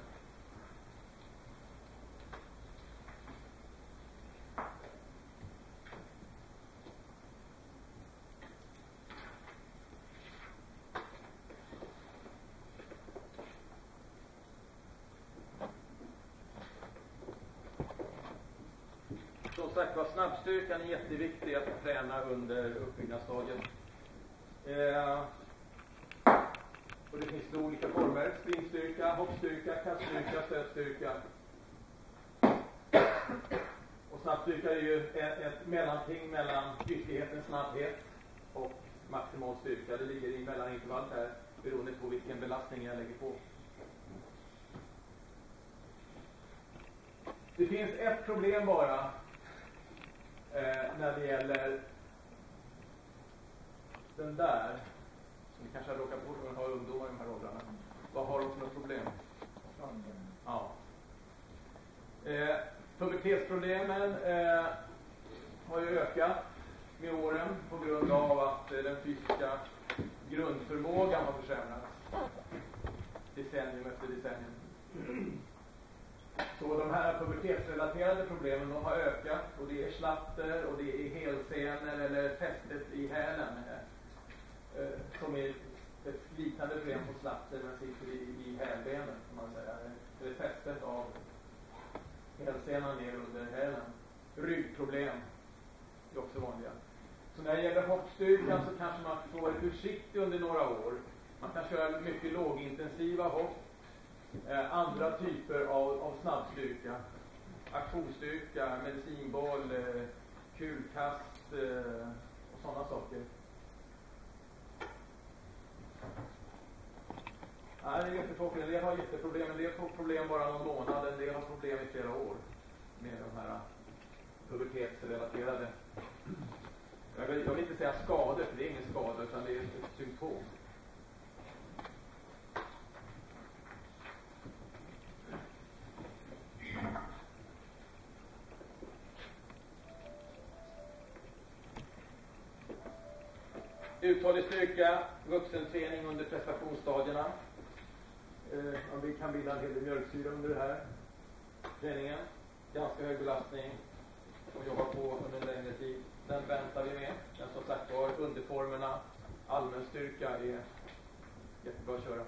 Som sagt var, snabbstyrkan är jätteviktig att träna under uppbyggnadsstadiet. Eh, och det finns då olika former. Springstyrka, hoppstyrka, kaststyrka, stötstyrka. Och snabbstyrka är ju ett, ett mellanting mellan ytterlighetens snabbhet och maximal styrka. Det ligger i mellanintervall här beroende på vilken belastning jag lägger på. Det finns ett problem bara eh, när det gäller den där, som ni kanske har råkat på när har ungdomar i de här åldrarna. Vad har de för något problem? Ja. Eh, pubertetsproblemen eh, har ju ökat med åren på grund av att eh, den fysiska grundförmågan har försämrats. Decennium efter decennium. Så de här pubertetsrelaterade problemen de har ökat och det är slatter och det är helsenor eller fästet i hälen eh, som är ett liknande problem på slatter men sitter i, i hälbenet kan man säga. Eller fästet av hälsenan ner under hälen. Ryggproblem är också vanliga. Så när det gäller hoppstyrkan så kanske man får vara försiktig under några år. Man kan köra mycket lågintensiva hopp Eh, andra typer av, av snabbstyrka. Aktionsstyrka, medicinboll, eh, kulkast eh, och sådana saker. Nej, det är jättetråkigt. En del har jätteproblem, en del får problem bara någon månad, en del har problem i flera år med de här pubertetsrelaterade. Jag vill, jag vill inte säga skador, för det är ingen skada, utan det är ett symptom. Uthållig styrka, vuxenträning under prestationsstadierna. Eh, vi kan bilda en hel del mjölksyra under den här träningen. Ganska hög belastning och jobba på under en längre tid. Den väntar vi med. Men som sagt var, underformerna, allmän styrka är jättebra att köra.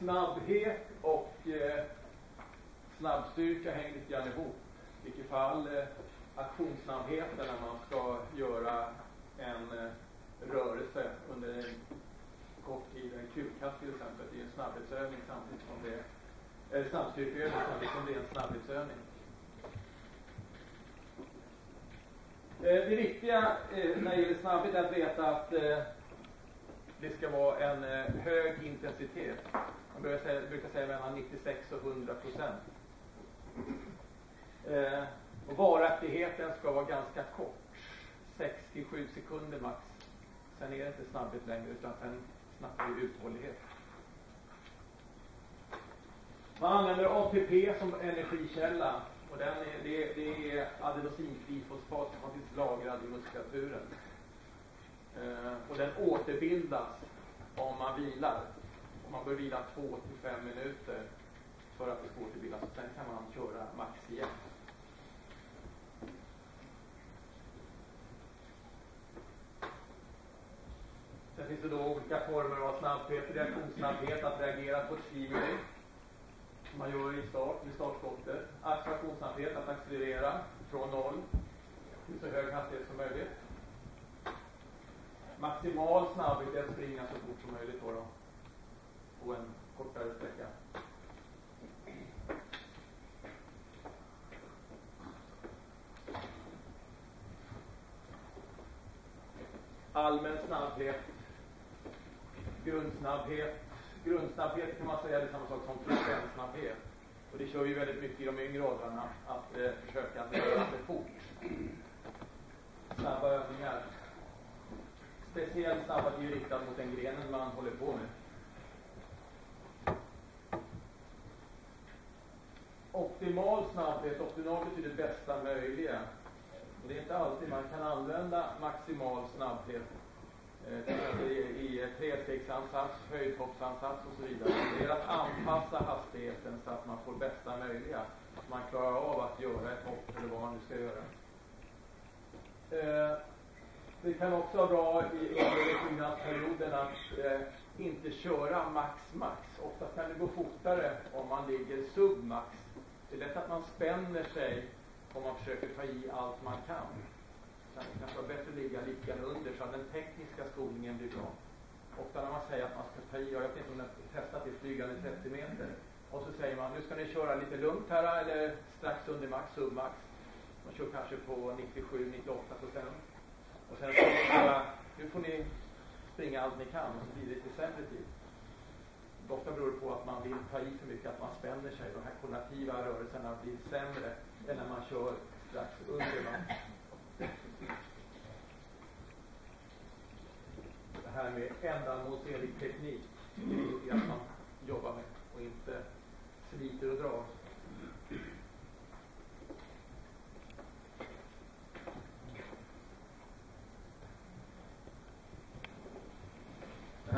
snabbhet och eh, snabbstyrka hänger lite grann ihop. I vilket fall eh, aktionssnabbheten när man ska göra en eh, rörelse under en kort tid, en kulkast till exempel, det är en snabbhetsövning samtidigt som det är eh, snabbstyrkeövning samtidigt som det är en snabbhetsövning. Eh, det viktiga eh, när det gäller snabbhet är att veta att eh, det ska vara en eh, hög intensitet. Man brukar säga, brukar säga mellan 96 och 100 procent. Eh, och varaktigheten ska vara ganska kort. 6-7 sekunder max. Sen är det inte snabbhet längre utan sen snabbare uthållighet. Man använder ATP som energikälla och den är, det, det är adenosintrifosfat som finns lagrad i muskulaturen. Eh, och den återbildas om man vilar man bör vila två till fem minuter för att det ska återbildas. Sen kan man köra max igen. Sen finns det då olika former av snabbhet, reaktionssnabbhet, att reagera på ett stimuli. Som man gör i start, vid startskottet. Accelerationssnabbhet, att accelerera från noll till så hög hastighet som möjligt. Maximal snabbhet är att springa så fort som möjligt. Då, då. på en kortare sträcka. Allmän snabbhet, grundsnabbhet. Grundsnabbhet kan man säga är samma sak som frekvenssnabbhet. Och det kör ju väldigt mycket i de yngre åldrarna, att eh, försöka röra sig fort. Snabba övningar. Speciellt snabbhet är ju riktad mot den grenen man håller på med. Optimal snabbhet, optimal betyder bästa möjliga. Och det är inte alltid man kan använda maximal snabbhet eh, i, i trestegsansats, höjdhoppsansats och så vidare. Det är att anpassa hastigheten så att man får bästa möjliga. Att man klarar av att göra ett hopp eller vad man nu ska göra. Eh, det kan också vara bra i under att eh, inte köra max max. Ofta kan det gå fortare om man ligger submax. Det är lätt att man spänner sig om man försöker ta i allt man kan. Sen det kanske vara bättre att ligga lite under så att den tekniska skolningen blir bra. Ofta när man säger att man ska ta i, jag vet inte om ni har testat det, flygande 30 meter. Och så säger man, nu ska ni köra lite lugnt här eller strax under max, submax. Man kör kanske på 97-98 procent. Och sen så bara, nu får ni springa allt ni kan och så blir det lite sämre tid. Ofta beror det på att man vill ta i för mycket, att man spänner sig. De här koordinativa rörelserna blir sämre än när man kör strax under Man. Det här med ändamålsenlig teknik, det är att man jobbar med och inte sliter och drar.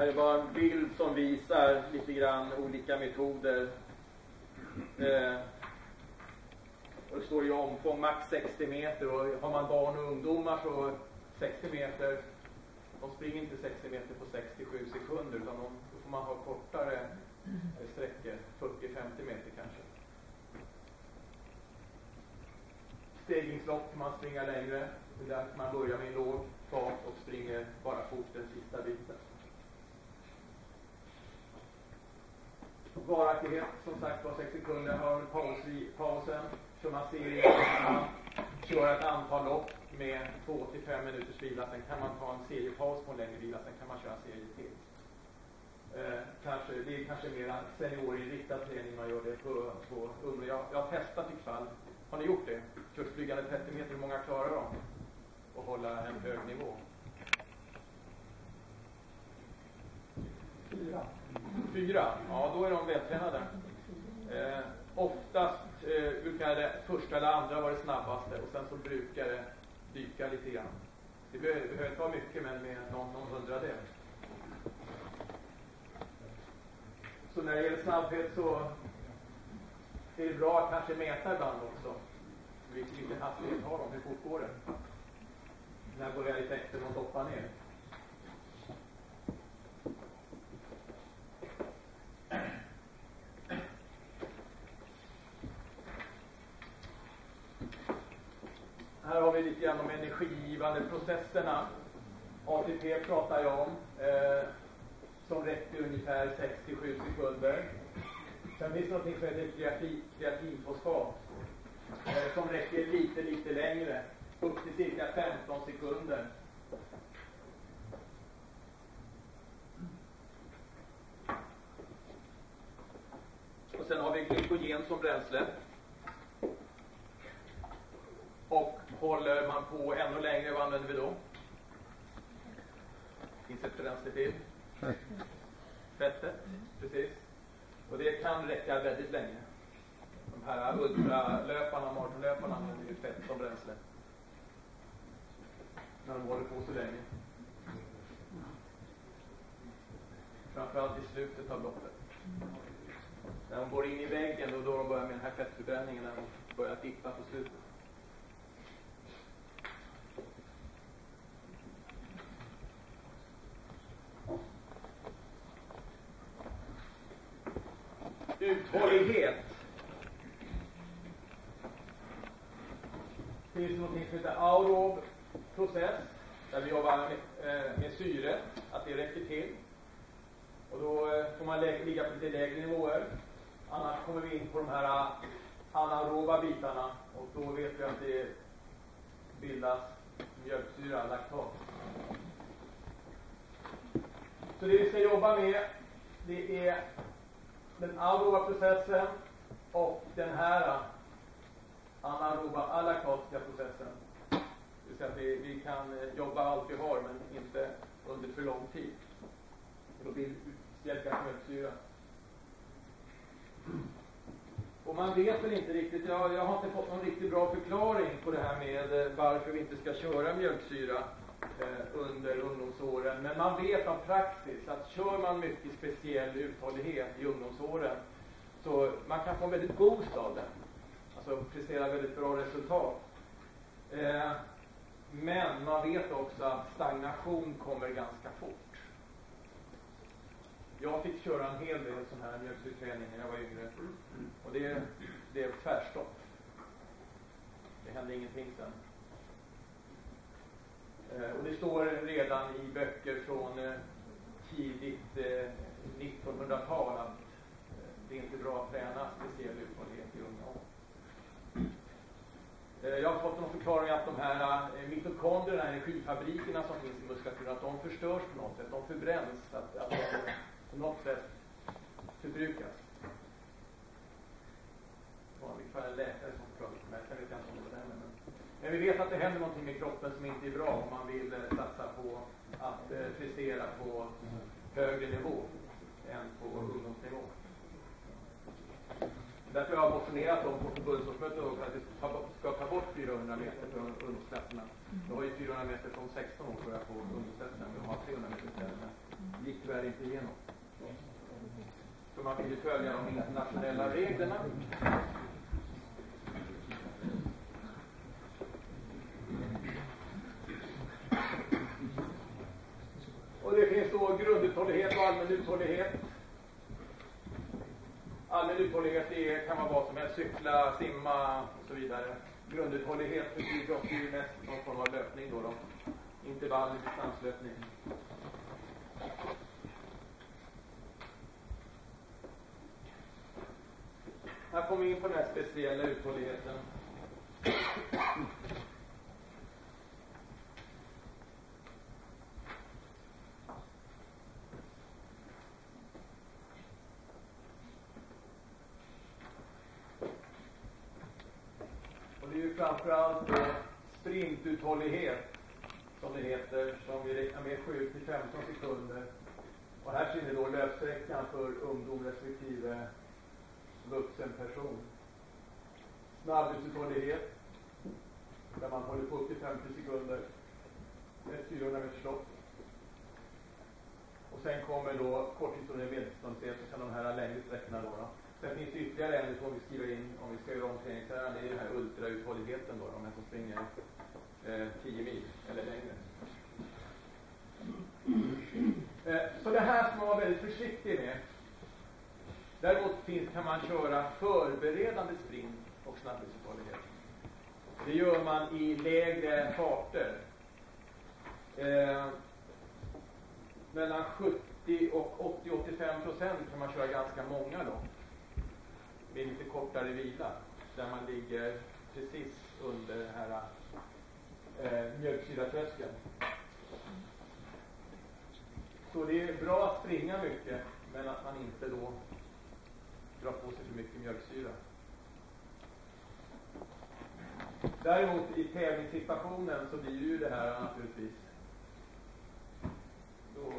Här är bara en bild som visar lite grann olika metoder. Eh, och det står ju omfång max 60 meter och har man barn och ungdomar så 60 meter, de springer inte 60 meter på 67 sekunder utan de, då får man ha kortare sträckor, 40-50 meter kanske. Stegringslopp kan man springa längre. Det är där man börjar med en låg fart och springer bara fort den sista biten. Varaktighet, som sagt var 6 sekunder, har paus i pausen. Kör man serie man kör ett antal lopp med 2 till 5 minuters vila. Sen kan man ta en seriepaus på en längre vila. Sen kan man köra en serie till. Eh, kanske, det är kanske mer seniorinriktad träning man gör det på, på unga. Jag, jag har testat ikväll. Har ni gjort det? Kört flygande 30 meter. Hur många klarar de? Och hålla en hög nivå? Fyra. Fyra? Ja, då är de vältränade. Eh, oftast eh, brukar det första eller andra vara det snabbaste och sen så brukar det dyka lite grann. Det behöver, behöver inte vara mycket men med någon, någon hundradel. Så när det gäller snabbhet så är det bra att kanske mäta ibland också. Vilken hastighet har de? Hur fort går det? När börjar effekten att doppa ner? Här har vi lite grann om energigivande processerna. ATP pratar jag om, eh, som räcker ungefär 6-7 sekunder. Sen finns det något som heter kreatin, kreatinfosfat, eh, som räcker lite, lite längre, upp till cirka 15 sekunder. Och sen har vi glykogen som bränsle. Och håller man på ännu längre, vad använder vi då? Finns ett bränsle till. Fettet, precis. Och det kan räcka väldigt länge. De här ultralöparna, maratonlöparna använder ju fett som bränsle. När de håller på så länge. Framförallt i slutet av loppet. När de går in i väggen och då de börjar med den här fettförbränningen, när de börjar dippa på slutet. Uthållighet. Det finns något som heter aerob process, där vi jobbar med, eh, med syre, att det räcker till. Och då eh, får man ligga på lite lägre nivåer. Annars kommer vi in på de här eh, anaeroba bitarna och då vet vi att det bildas mjölksyra, laktat. Så det vi ska jobba med det är den aeroba processen och den här anaeroba alakatiska processen. Det vill säga att vi, vi kan eh, jobba allt vi har men inte under för lång tid. Då blir det mjölksyra. Och man vet väl inte riktigt, jag, jag har inte fått någon riktigt bra förklaring på det här med eh, varför vi inte ska köra mjölksyra Eh, under ungdomsåren. Men man vet av praxis att kör man mycket speciell uthållighet i ungdomsåren så man kan få en väldigt boost av den, Alltså prestera väldigt bra resultat. Eh, men man vet också att stagnation kommer ganska fort. Jag fick köra en hel del sån här mjölksyreträning när jag var yngre. Och det blev tvärstopp. Det hände ingenting sen. Eh, och det står redan i böcker från eh, tidigt eh, 1900-tal att det är inte bra att träna speciell uthållighet i unga år. Jag har fått någon förklaring att de här mitokondrierna, energifabrikerna som finns i muskulaturen, att de förstörs på något sätt. De förbränns. Att, att de, på något sätt förbrukas. Det var ungefär en läkare som förklarade mig. Sen vet jag inte om det stämmer. Men, vi vet att det händer någonting med kroppen som inte är bra om man vill eh, satsa på att eh, prestera på högre nivå än på ungdomsnivå. Därför har jag motionerat om på förbundsårsmötet att vi ska ta bort 400 meter från ungdomsklasserna. Det har ju 400 meter från 16 år tror jag på ungdomsklasserna, men de har 300 meter istället. Det gick tyvärr inte igenom. Så man vill ju följa de internationella reglerna. Och det finns då grunduthållighet och allmän uthållighet. Allmän uthållighet är, kan vara vad som helst, cykla, simma och så vidare. Grunduthållighet betyder också mest någon form av löpning då. då. Intervall, distanslöpning. Här kommer vi in på den här speciella uthålligheten. Framförallt då sprintuthållighet, som det heter, som vi räknar med 7 till 15 sekunder. Och här ser ni då löpsträckan för ungdom respektive vuxen person. Snabbhetsuthållighet, där man håller på upp till 50 sekunder ett 400 meters lopp. Och sen kommer då korttidsuthållighet, medeldistanshet och sen de här längre sträckorna då. då. Sen finns det ytterligare en som vi skriver in om vi ska göra om. Det är den här ultrauthålligheten då, de här som springer eh, 10 mil eller längre. Eh, så det här ska man vara väldigt försiktig med. Däremot finns, kan man köra förberedande sprint och snabbhetsuthållighet. Det gör man i lägre farter. Eh, mellan 70 och 80-85 procent kan man köra ganska många lopp. Med lite kortare vila. Där man ligger precis under den här eh, mjölksyratröskeln. Så det är bra att springa mycket, men att man inte då drar på sig för mycket mjölksyra. Däremot i tävlingssituationen så blir ju det här naturligtvis då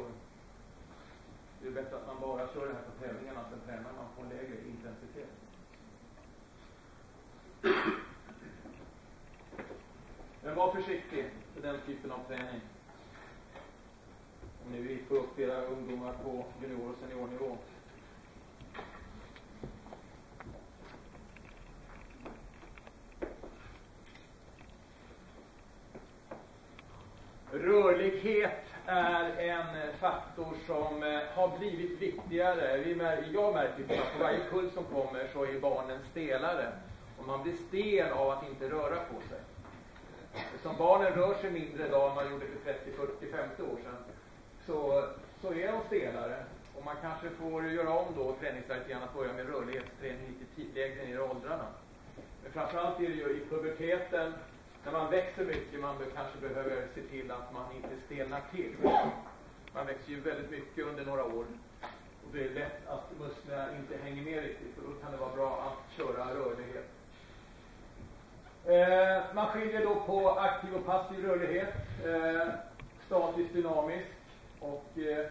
är det bättre att man bara kör det här på tävlingarna, sen tränar man på en lägre intensitet. Men var försiktig med den typen av träning. Om ni vill få upp era ungdomar på junior och seniornivå. Rörlighet är en faktor som eh, har blivit viktigare. Vi mär, jag märker att på varje kull som kommer så är barnen stelare. Och man blir stel av att inte röra på sig. Som barnen rör sig mindre idag än man gjorde för 30, 40, 50 år sedan så, så är de stelare. Och man kanske får göra om då träningsverket igen att börja med rörlighetsträning lite lägre ner i åldrarna. Men framförallt är det ju i puberteten, när man växer mycket, man kanske behöver se till att man inte stelnar till. Man växer ju väldigt mycket under några år. Och det är lätt att musklerna inte hänger med riktigt och då kan det vara bra att köra rörlighet. Eh, man skiljer då på aktiv och passiv rörlighet. Eh, statisk, dynamisk. Och eh,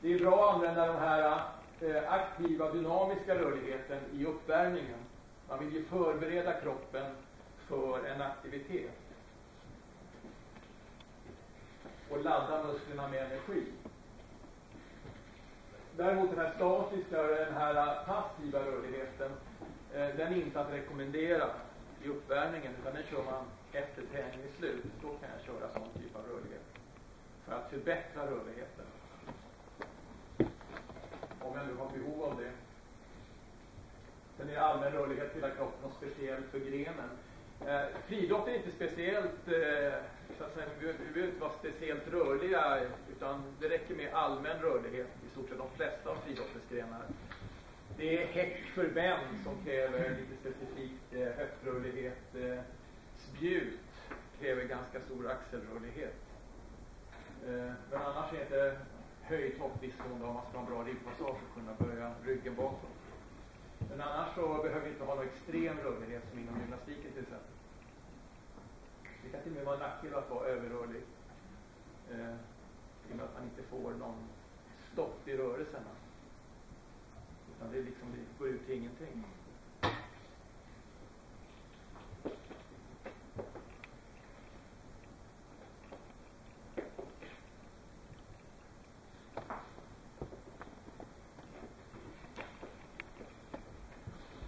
det är bra att använda den här eh, aktiva, dynamiska rörligheten i uppvärmningen. Man vill ju förbereda kroppen för en aktivitet. Och ladda musklerna med energi. Däremot den här statiska, den här passiva rörligheten, eh, den är inte att rekommendera i uppvärmningen, utan den kör man efter träningen är slut. Då kan jag köra sån typ av rörlighet. För att förbättra rörligheten. Om jag nu har behov av det. Sen är det allmän rörlighet för hela kroppen och speciellt för grenen. Eh, friidrott är inte speciellt, eh, så att säga, vi behöver inte vara speciellt rörliga, utan det räcker med allmän rörlighet i stort sett de flesta av friidrottens grenar. Det är häck för män som kräver lite specifikt eh, höftrörlighet. Eh, spjut kräver ganska stor axelrörlighet. Eh, men annars är inte höjd toppvisstående om man ska ha en bra ribbpassage och kunna böja ryggen bakåt. Men annars så behöver vi inte ha någon extrem rörlighet som inom gymnastiken till exempel. Det kan till och med vara en nackdel att vara överrörlig. Eh, I och med att man inte får någon stopp i rörelserna. Utan det, är liksom, det går ut till ingenting.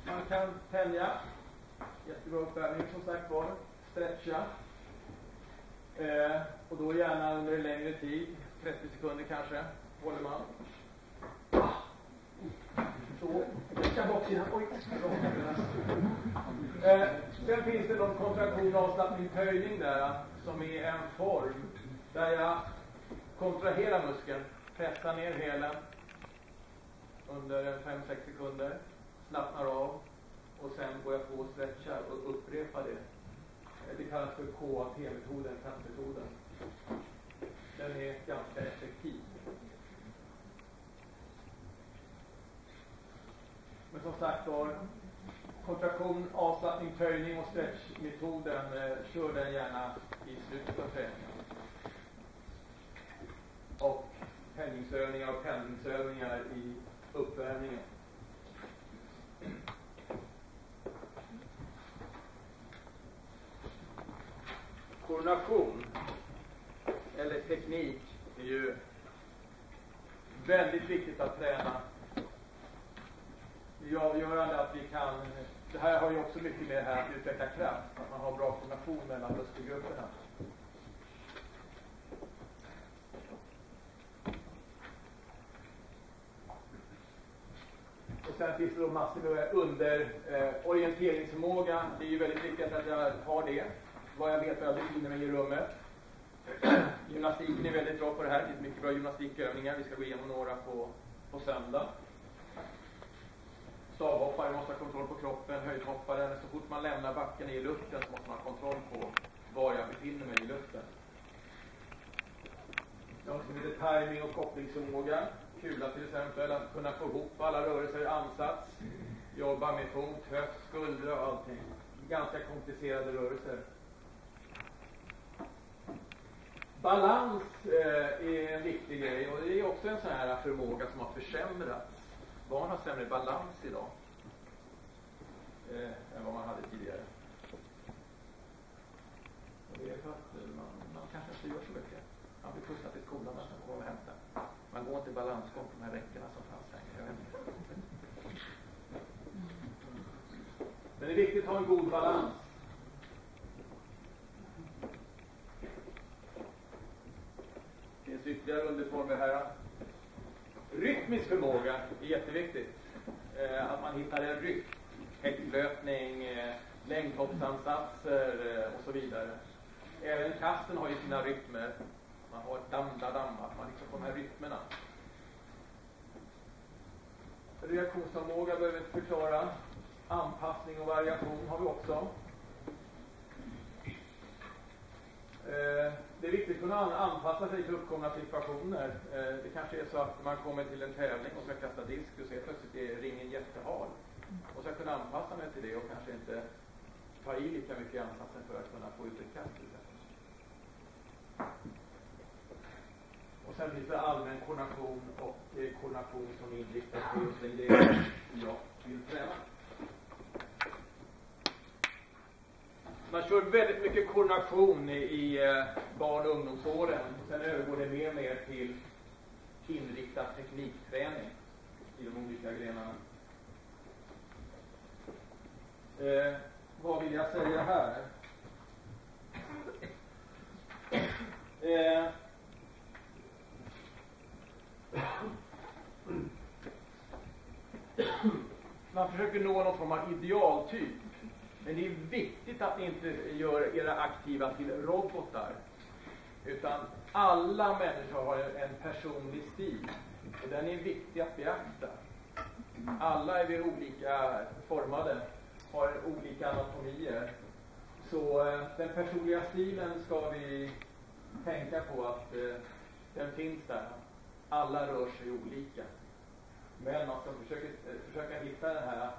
Man kan tänja. Jättebra uppvärmning som sagt var. Stretcha. Eh, och då gärna under en längre tid. 30 sekunder kanske. Håller man. Så. Baksidan. Oj. Eh, sen finns det någon kontraktion, avslappning, töjning där. Eh, som är en form. Där jag kontraherar muskeln. Pressar ner hälen. Under 5-6 sekunder slappnar av och sen går jag på och stretchar och upprepar det. Eh, det kallas för KAT-metoden, kraftmetoden. Den är ganska effektiv. Men som sagt var, kontraktion, avslappning, töjning och stretchmetoden, eh, kör den gärna i slutet av träningen. Och pendlingsövningar och pendlingsövningar i uppvärmningen. Koordination, eller teknik, är ju väldigt viktigt att träna. Det är avgörande att vi kan, det här har ju också mycket med det här att utveckla kraft, att man har bra koordination mellan muskelgrupperna. Och sen finns det då massor med under eh, orienteringsförmåga. Det är ju väldigt viktigt att jag har det. Vad jag vet vad jag befinner mig i rummet. Gymnastiken är väldigt bra på det här. Det finns mycket bra gymnastikövningar. Vi ska gå igenom några på, på söndag. Stavhoppare måste ha kontroll på kroppen. Höjdhoppare, så fort man lämnar backen i luften så måste man ha kontroll på var jag befinner mig i luften. Jag har också lite timing och kopplingsförmåga kula till exempel, att kunna få ihop alla rörelser i ansats, jobba med fot, höft, skuldra och allting. Ganska komplicerade rörelser. Balans eh, är en viktig grej och det är också en sån här förmåga som har försämrats. Barn har sämre balans idag eh, än vad man hade tidigare. Och det är för att eh, man, man kanske inte gör så mycket. Man blir skjutsad till skolan och sen får man hämta. Man går inte balansgång på de här räckena som fanns längre. Men det är viktigt att ha en god balans. Det finns ytterligare underformer här. Rytmisk förmåga är jätteviktigt. Eh, att man hittar en rytm. Häcklöpning, eh, längdhoppsansatser eh, och så vidare. Även kasten har ju sina rytmer. Man har dam, da, dam, att man liksom får de här rytmerna. reaktionsförmåga behöver vi inte förklara. Anpassning och variation har vi också. Eh, det är viktigt att kunna anpassa sig till uppkomna situationer. Eh, det kanske är så att man kommer till en tävling och ska kasta disk och ser plötsligt är ringen jättehal. Och ska kunna anpassa mig till det och kanske inte ta i lika mycket i ansatsen för att kunna få ut ett kast. Och sen finns det allmän koordination och eh, koordination som inriktas på just den grejen jag vill träna. Tror väldigt mycket koordination i, eh, barn och ungdomsåren. Sen övergår det mer och mer till inriktad teknikträning i de olika grenarna. Eh, vad vill jag säga här? Eh, man försöker nå någon form av idealtyp. Men det är viktigt att ni inte gör era aktiva till robotar. Utan alla människor har en personlig stil. Och den är viktig att beakta. Alla är vi olika formade, har olika anatomier. Så eh, den personliga stilen ska vi tänka på att eh, den finns där. Alla rör sig olika. Men man ska försöka, eh, försöka hitta den här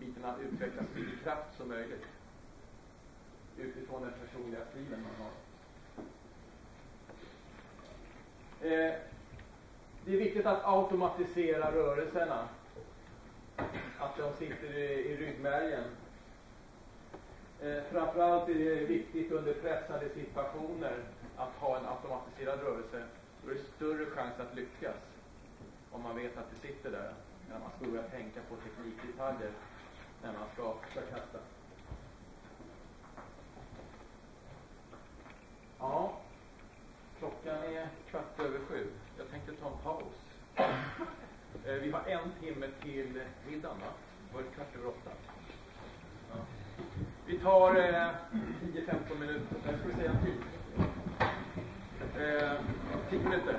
biten att så mycket kraft som möjligt. Utifrån den personliga stilen man har. Eh, det är viktigt att automatisera rörelserna. Att de sitter i, i ryggmärgen. Eh, framförallt är det viktigt under pressade situationer att ha en automatiserad rörelse. Då är det större chans att lyckas. Om man vet att det sitter där. När man ska börja tänka på teknikdetaljer när man ska, förkasta. Ja, klockan är kvart över sju. Jag tänkte ta en paus. Eh, vi har en timme till middagen, va? Var det kvart över åtta? Ja. Vi tar eh, 10-15 minuter. Jag skulle säga tid. Typ. Eh, 10 minuter.